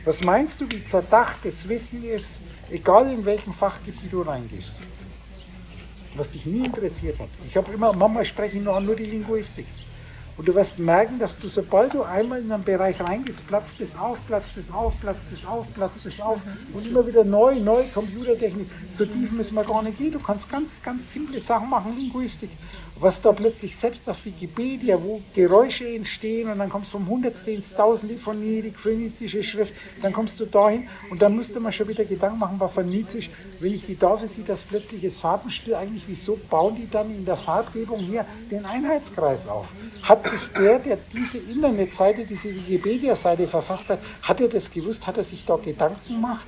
A: Was meinst du, wie zerdachtes Wissen ist, egal in welchem Fachgebiet du reingehst? Was dich nie interessiert hat. Ich habe immer, manchmal spreche ich an nur die Linguistik. Und du wirst merken, dass du, sobald du einmal in einen Bereich reingehst, platzt es auf, platzt es auf, platzt es auf, platzt es auf und immer wieder neu, neue Computertechnik. So tief müssen wir gar nicht gehen. Du kannst ganz, ganz simple Sachen machen, Linguistik. Was da plötzlich selbst auf Wikipedia, wo Geräusche entstehen und dann kommst du vom Hundertste ins Tausendste von Niedrig, phönizische Schrift, dann kommst du dahin und dann musst du mal schon wieder Gedanken machen, was phönizisch, wenn ich die Tafel sehe, das plötzliches Farbenspiel eigentlich, wieso bauen die dann in der Farbgebung hier den Einheitskreis auf? Hat sich der, der diese Internetseite, diese Wikipedia-Seite verfasst hat, hat er das gewusst, hat er sich da Gedanken gemacht?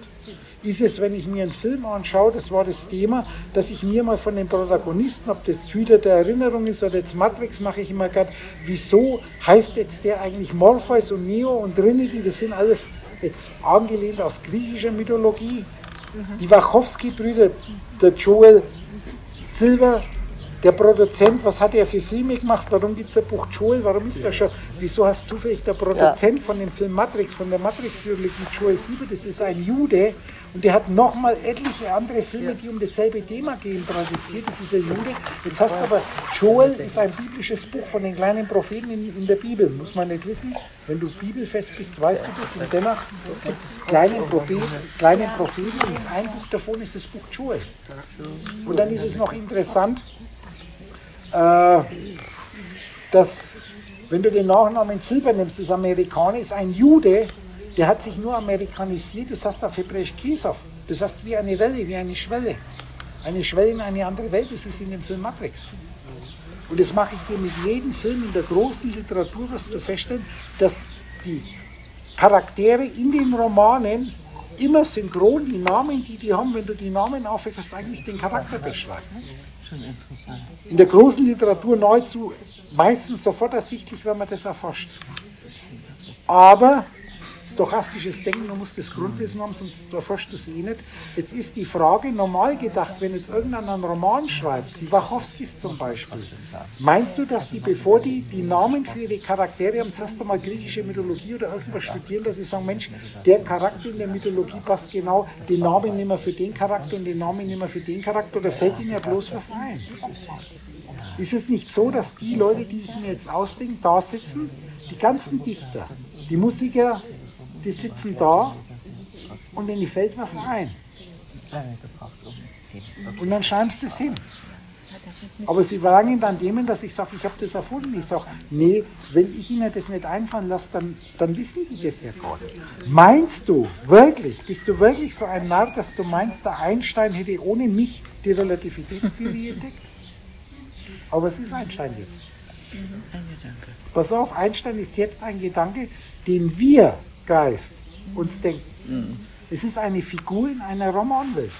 A: Ist es, wenn ich mir einen Film anschaue, das war das Thema, dass ich mir mal von den Protagonisten, ob das Hüter der Erinnerung ist oder jetzt Matrix, mache ich immer gerade, wieso heißt jetzt der eigentlich Morpheus und Neo und Trinity, das sind alles jetzt angelehnt aus griechischer Mythologie. Die Wachowski-Brüder, der Joel Silver, der Produzent, was hat er für Filme gemacht? Warum gibt es ein Buch Joel? Warum ist er schon? Wieso hast zufällig der Produzent von dem Film Matrix, von der Matrix-Trilogie, Joel Silver, das ist ein Jude und der hat nochmal etliche andere Filme, die um dasselbe Thema gehen, produziert. Das ist ein Jude. Jetzt hast du aber, Joel ist ein biblisches Buch von den kleinen Propheten in, in der Bibel. Muss man nicht wissen. Wenn du bibelfest bist, weißt du das. Und dennoch gibt es kleine Propheten, kleine Propheten. Und ein Buch davon ist das Buch Joel. Und dann ist es noch interessant, äh, dass, wenn du den Nachnamen Silber nimmst, das Amerikaner ist ein Jude, der hat sich nur amerikanisiert, das heißt auf Hebräisch Kisov. Das heißt wie eine Welle, wie eine Schwelle. Eine Schwelle in eine andere Welt, das ist in dem Film Matrix. Und das mache ich dir mit jedem Film in der großen Literatur, was du feststellen, dass die Charaktere in den Romanen immer synchron, die Namen, die die haben, wenn du die Namen aufwächst, eigentlich den Charakter beschreiben. In der großen Literatur nahezu meistens sofort ersichtlich, wenn man das erforscht. Aber stochastisches Denken, du musst das Grundwissen haben, sonst erforscht du es eh nicht. Jetzt ist die Frage normal gedacht, wenn jetzt irgendeiner einen Roman schreibt, die Wachowskis zum Beispiel, meinst du, dass die, bevor die die Namen für ihre Charaktere haben, zuerst einmal griechische Mythologie oder irgendwas studieren, dass sie sagen, Mensch, der Charakter in der Mythologie passt genau, den Namen nehmen wir für den Charakter und den Namen nehmen wir für den Charakter, oder fällt ihnen ja bloß was ein? Ist es nicht so, dass die Leute, die ich mir jetzt ausdenke, da sitzen, die ganzen Dichter, die Musiker, die sitzen da und ihnen fällt was ein. Und dann schreiben sie das hin. Aber sie verlangen dann dem, dass ich sage, ich habe das erfunden. Ich sage, nee, wenn ich ihnen das nicht einfallen lasse, dann, dann wissen die das ja gar nicht. Meinst du wirklich, bist du wirklich so ein Narr, dass du meinst, der Einstein hätte ohne mich die Relativitätstheorie entdeckt? Aber es ist Einstein jetzt. Pass auf, Einstein ist jetzt ein Gedanke, den wir Geist uns denken. Es ist eine Figur in einer Romanwelt.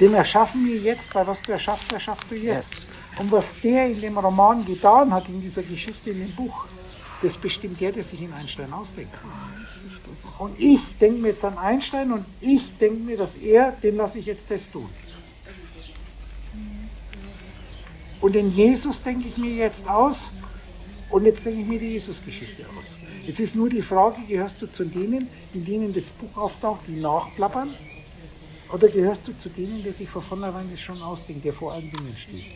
A: Den erschaffen wir jetzt, weil was du erschaffst, erschaffst du jetzt. Und was der in dem Roman getan hat, in dieser Geschichte, in dem Buch, das bestimmt der, der sich in Einstein ausdenkt. Und ich denke mir jetzt an Einstein und ich denke mir, dass er, dem lasse ich jetzt das tun. Und den Jesus denke ich mir jetzt aus und jetzt denke ich mir die Jesus-Geschichte aus. Jetzt ist nur die Frage, gehörst du zu denen, in denen das Buch auftaucht, die nachplappern? Oder gehörst du zu denen, der sich von vornherein das schon ausdenkt, der vor allen Dingen steht?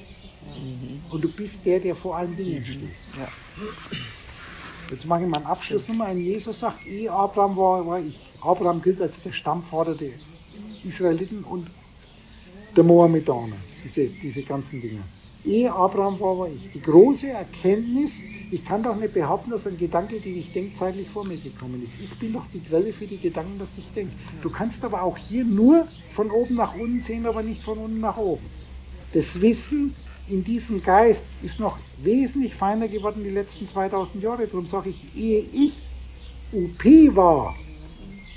A: Und du bist der, der vor allen Dingen steht. Ja. Jetzt mache ich mal einen Abschluss nochmal. Ein Jesus sagt, eh Abraham war, war ich. Abraham gilt als der Stammvater der Israeliten und der Mohammedaner, diese, diese ganzen Dinge. Ehe Abraham war, war ich. Die große Erkenntnis, ich kann doch nicht behaupten, dass ein Gedanke, den ich denke, zeitlich vor mir gekommen ist. Ich bin doch die Quelle für die Gedanken, dass ich denke. Du kannst aber auch hier nur von oben nach unten sehen, aber nicht von unten nach oben. Das Wissen in diesem Geist ist noch wesentlich feiner geworden die letzten 2000 Jahre. Darum sage ich, ehe ich UP war,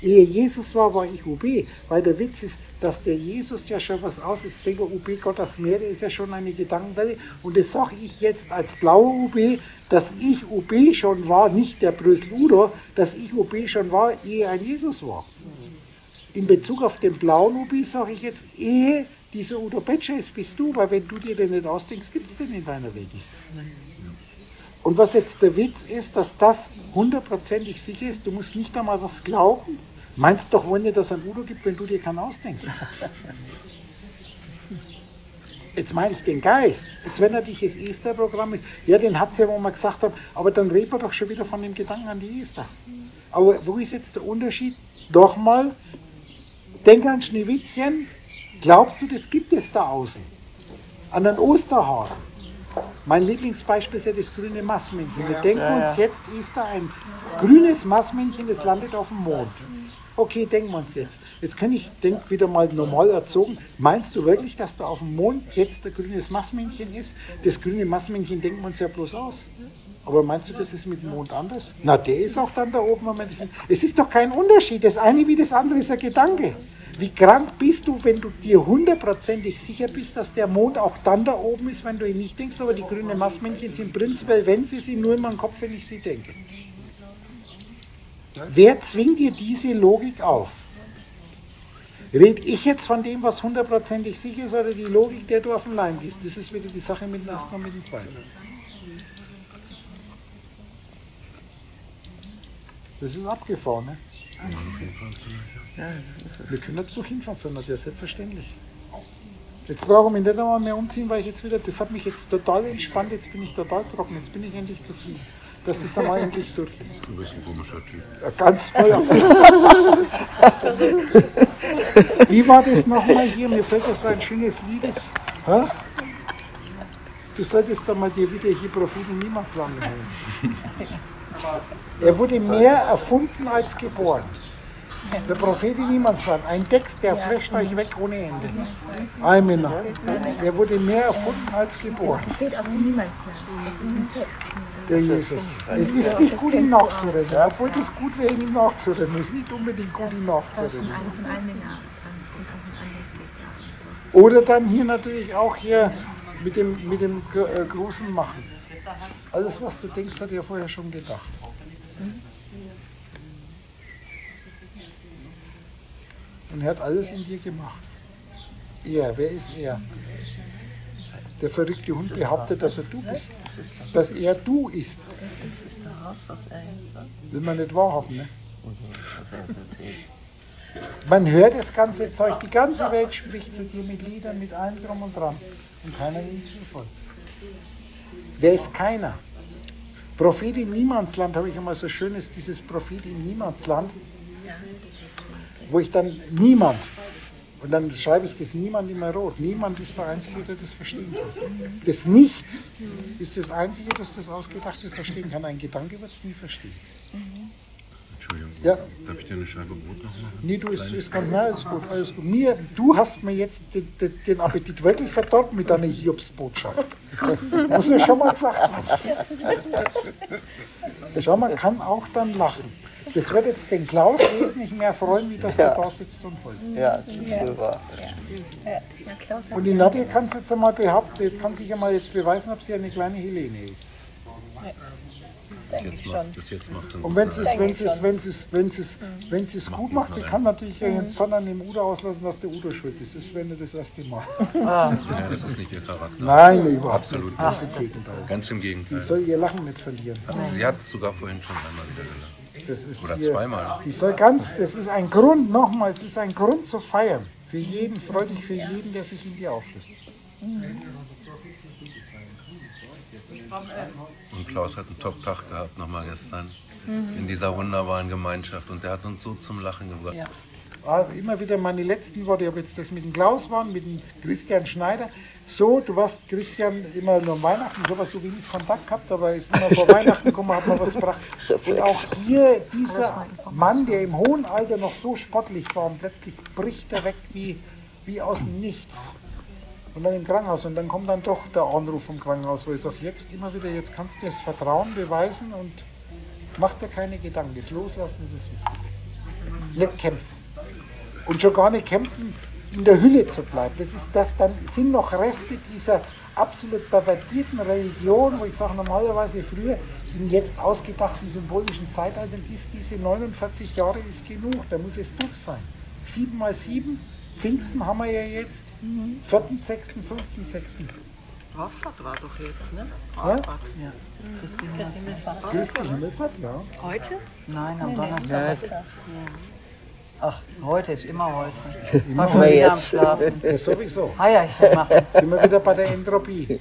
A: ehe Jesus war, war ich UB. Weil der Witz ist, dass der Jesus ja schon was aus, jetzt denke UB Gott das Meer, der ist ja schon eine Gedankenwelle. Und das sage ich jetzt als blauer UB, dass ich UB schon war, nicht der Brüssel Udo, dass ich UB schon war, ehe ein Jesus war. In Bezug auf den blauen UB sage ich jetzt, ehe dieser Udo Betscher ist, bist du, weil wenn du dir den nicht ausdenkst, gibt es den in deiner Welt nicht. Und was jetzt der Witz ist, dass das hundertprozentig sicher ist, du musst nicht einmal was glauben. Meinst doch wohl nicht, dass es ein Udo gibt, wenn du dir keinen ausdenkst. Jetzt meine ich den Geist. Jetzt wenn natürlich das Esther-Programm ist, ja, den hat es ja, wo wir gesagt haben, aber dann reden wir doch schon wieder von dem Gedanken an die Esther. Aber wo ist jetzt der Unterschied? Doch mal, denk an Schneewittchen, glaubst du, das gibt es da außen? An den Osterhasen. Mein Lieblingsbeispiel ist ja das grüne Massmännchen. Wir denken uns jetzt, da ein grünes Massmännchen, das landet auf dem Mond. Okay, denken wir uns jetzt. Jetzt kann ich, denk wieder mal normal erzogen. Meinst du wirklich, dass da auf dem Mond jetzt ein grünes Massmännchen ist? Das grüne Massmännchen denken wir uns ja bloß aus. Aber meinst du, das ist mit dem Mond anders? Na, der ist auch dann da oben. Es ist doch kein Unterschied. Das eine wie das andere ist ein Gedanke. Wie krank bist du, wenn du dir hundertprozentig sicher bist, dass der Mond auch dann da oben ist, wenn du ihn nicht denkst, aber die grünen Massmännchen sind prinzipiell, wenn sie sind, nur in meinem Kopf, wenn ich sie denke. Wer zwingt dir diese Logik auf? Red ich jetzt von dem, was hundertprozentig sicher ist, oder die Logik, der du auf den Leim gehst? Das ist wieder die Sache mit dem ersten und mit dem zweiten. Das ist abgefahren, ne? Wir können jetzt durch hinfahren, sondern ja selbstverständlich. Jetzt brauche ich mich nicht einmal mehr umziehen, weil ich jetzt wieder, das hat mich jetzt total entspannt, jetzt bin ich total trocken, jetzt bin ich endlich zufrieden, dass das einmal endlich durch ist.
I: Du bist ein komischer Typ.
A: Ja, ganz voll. Wie war das nochmal hier? Mir fällt das so ein schönes Lied. ist. Hä? Du solltest da mal dir wieder hier Prophet in Niemandsland nehmen. Er wurde mehr erfunden als geboren. Der Prophet in Niemandsland, ein Text, der flasht euch weg ohne Ende. Männer. Er wurde mehr erfunden als geboren.
J: Steht aus dem Niemandsland. Das ist ein Text.
A: Der Jesus. Es ist nicht gut, ihm nachzurennen, obwohl es gut wäre, ihm nachzurennen. Es ist nicht unbedingt gut, ihm
J: Jahr.
A: Oder dann hier natürlich auch hier mit dem, mit dem äh, großen Machen. Alles, was du denkst, hat er vorher schon gedacht. Und er hat alles in dir gemacht. Er, wer ist er? Der verrückte Hund behauptet, dass er du bist. Dass er du ist. Will man nicht wahrhaben, ne? Man hört das ganze Zeug, die ganze Welt spricht zu dir mit Liedern, mit allem drum und dran. Und keiner nimmt es voll. Wer ist keiner? Prophet im Niemandsland habe ich einmal so schönes, dieses Prophet im Niemandsland, wo ich dann niemand, und dann schreibe ich das niemand immer rot, niemand ist der Einzige, der das verstehen kann. Das Nichts ist das Einzige, das das Ausgedachte verstehen kann. Ein Gedanke wird es nie verstehen.
I: Entschuldigung.
A: Ja.
I: Darf ich dir eine Scheibe Brot noch machen?
A: Nee, du, ist, ist ganz, nein, alles gut, alles gut. Mir, du hast mir jetzt den, den, Appetit wirklich verdorben mit deiner Hiobsbotschaft. Muss ich schon mal gesagt haben. Schau, man kann auch dann lachen. Das wird jetzt den Klaus wesentlich mehr freuen, wie dass
G: Ja.
A: der da sitzt und heult.
G: Ja, das ist wohl wahr.
A: Und die Nadja kann es jetzt einmal behaupten, kann sich einmal jetzt beweisen, ob sie eine kleine Helene ist.
I: Jetzt macht, bis jetzt macht
A: Und wenn sie es, wenn sie es, wenn sie es, wenn sie es, wenn sie es gut macht, sie kann natürlich ihren Zorn an dem Udo auslassen, dass der Udo schuld ist. Das wäre nicht das erste Mal.
I: Ja, das ist nicht ihr Charakter.
A: Nein, überhaupt
I: Absolut
A: nicht.
I: nicht.
A: Ach, im Gegenteil.
I: Ganz im
A: Die
I: Gegenteil.
A: soll ihr Lachen nicht verlieren.
I: Sie hat es sogar vorhin schon einmal wieder gelacht.
A: Das ist
I: Oder
A: hier,
I: zweimal.
A: Die soll ganz, das ist ein Grund, nochmal, es ist ein Grund zu feiern. Für jeden, freu dich für jeden, der sich in dir auflöst.
I: Und Klaus hat einen Top-Tag gehabt nochmal gestern. In dieser wunderbaren Gemeinschaft. Und der hat uns so zum Lachen gebracht.
A: Ah, immer wieder meine letzten Worte, ob jetzt das mit dem Klaus waren, mit dem Christian Schneider. So, du warst Christian immer nur an Weihnachten, so was so wenig Kontakt gehabt, aber ist immer vor <laughs> Weihnachten gekommen, hat man was gebracht. Und auch hier dieser Mann, der im hohen Alter noch so sportlich war und plötzlich bricht er weg wie, wie aus dem Nichts. Und dann im Krankenhaus. Und dann kommt dann doch der Anruf vom Krankenhaus, wo ich sage, jetzt immer wieder, jetzt kannst du das Vertrauen beweisen und mach dir keine Gedanken. Das Loslassen ist es wichtig. Nicht kämpfen. Und schon gar nicht kämpfen, in der Hülle zu bleiben. Das ist das dann sind noch Reste dieser absolut pervertierten Religion, wo ich sage normalerweise früher in jetzt ausgedachten symbolischen Zeitaltern, dies, diese 49 Jahre ist genug, da muss es durch sein. 7 mal 7, Pfingsten haben wir ja jetzt, 4., 6., 5., 6.
B: Auffahrt war doch jetzt, ne?
A: Ja?
B: Auffahrt.
A: Christi Himmelfahrt, ja.
B: Heute?
E: Nein, am Donnerstag.
K: Ach, heute ist immer heute.
A: Immer
K: schon wieder am Schlafen. <laughs>
A: Ja, sowieso.
K: Eierchen machen.
A: Sind wir wieder bei der Entropie.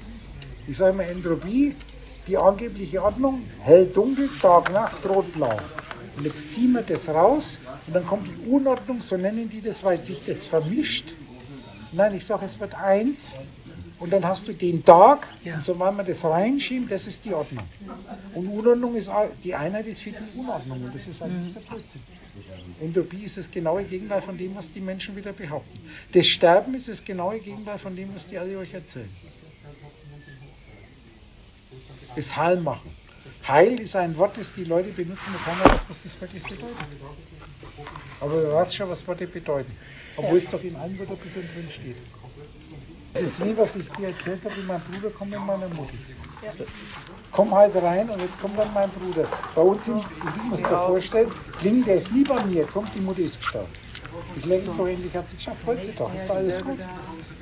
A: Ich sage mal Entropie, die angebliche Ordnung, hell, dunkel, Tag, Nacht, rot, blau. Und jetzt ziehen wir das raus und dann kommt die Unordnung, so nennen die das, weil sich das vermischt. Nein, ich sage, es wird eins und dann hast du den Tag und so weil man das reinschieben, das ist die Ordnung. Und Unordnung ist, die Einheit ist für die Unordnung und das ist eigentlich der Blödsinn. Entropie ist das genaue Gegenteil von dem, was die Menschen wieder behaupten. Das Sterben ist das genaue Gegenteil von dem, was die alle euch erzählen. Das Heil machen. Heil ist ein Wort, das die Leute benutzen, und keiner weiß, was das wirklich bedeutet. Aber du weißt schon, was Worte bedeuten. Obwohl es doch in allen Wörterbüchern drin steht. Das ist nie, was ich dir erzählt habe, wie mein Bruder kommt mit meiner Mutter. Komm halt rein und jetzt kommt dann mein Bruder. Bei uns im, ich muss dir vorstellen, Kling, der ist nie bei mir, kommt, die Mutter ist gestorben. Ich lächle so ähnlich, hat sie geschafft, Vollzitag, ist da alles gut.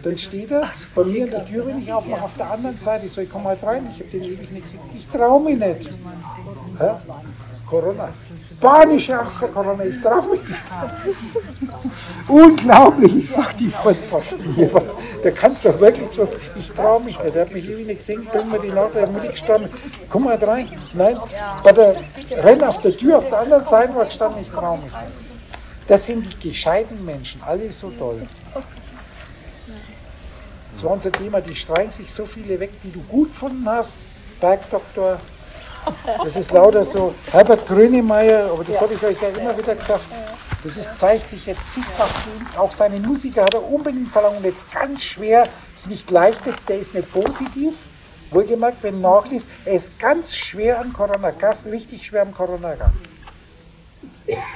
A: Dann steht er bei mir in der Tür, wenn ich aufmache, auf der anderen Seite. Ich so, ich komm halt rein, ich habe den ewig nichts gesehen. Ich traue mich nicht. Hä? Corona. Panische Angst vor Corona, ich traue mich nicht. <laughs> Unglaublich, ich sag die Vollpfosten hier. Der kannst doch wirklich was. Ich traue mich nicht. Der hat mich ewig nicht gesehen, bring mir die Nacht, der Mutter gestanden. Komm mal rein. Nein, bei der Renn auf der Tür, auf der anderen Seite war gestanden, ich traue mich nicht. Das sind die gescheiten Menschen, alle so toll. Das war unser Thema, die streichen sich so viele weg, die du gut gefunden hast. Bergdoktor, das ist lauter so. Herbert Grönemeyer, aber das habe ich euch ja immer wieder gesagt. Das ist, zeigt sich jetzt zigfach. Auch seine Musiker hat er unbedingt verlangt. Und jetzt ganz schwer, ist nicht leicht jetzt, der ist nicht positiv. Wohlgemerkt, wenn du nachliest, er ist ganz schwer an Corona, ganz richtig schwer am Corona gegangen.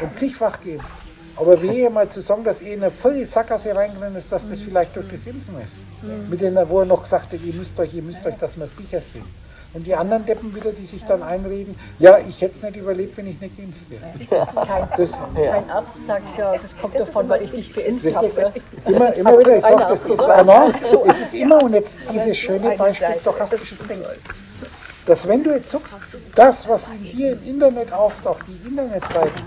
A: Und zigfach geimpft. Aber wehe mal zu sagen, dass er in eine volle Sackgasse reingegangen ist, dass das vielleicht durch das Impfen ist. Mit denen, wo er noch gesagt hat, ihr müsst euch, ihr müsst euch, dass wir sicher sind. Und die anderen Deppen wieder, die sich dann einreden, ja, ich hätte es nicht überlebt, wenn ich nicht geimpft wäre.
L: Kein,
A: Das-
L: kein Arzt sagt ja, das kommt davon, weil ich dich geimpft habe.
A: Immer, immer wieder, ich sage, das ist einer,
L: So.
A: es ist immer, und jetzt dieses schöne Beispiel, stochastisches Denken. Dass wenn du jetzt sagst, das, was in dir im Internet auftaucht, die Internetseiten,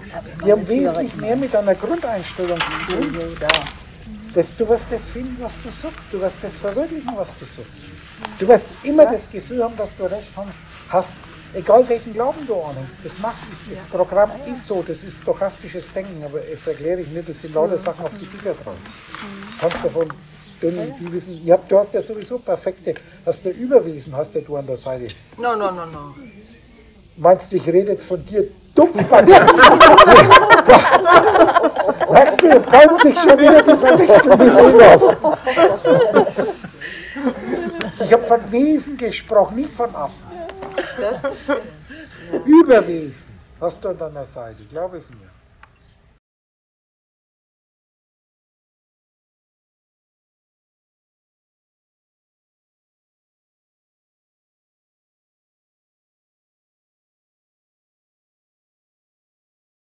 A: die haben wesentlich mehr mit deiner Grundeinstellung zu tun. Das, du wirst das finden, was du sagst. Du wirst das verwirklichen, was du sagst. Du wirst immer das Gefühl haben, dass du recht hast, egal welchen Glauben du anhängst. Das macht nicht. Das Programm ist so, das ist stochastisches Denken, aber das erkläre ich nicht, das sind lauter Sachen auf die Bücher drauf. Kannst davon, denn die wissen, habt, du hast ja sowieso perfekte, hast du Überwesen, hast ja du an der Seite.
B: No, no, no, no.
A: Meinst du, ich rede jetzt von dir Dumpfband? Merkst du, da bäumt sich schon wieder die Verwechslung Rudolf. Ich habe von Wesen gesprochen, nicht von Affen. Überwesen hast du an deiner Seite, glaub es mir.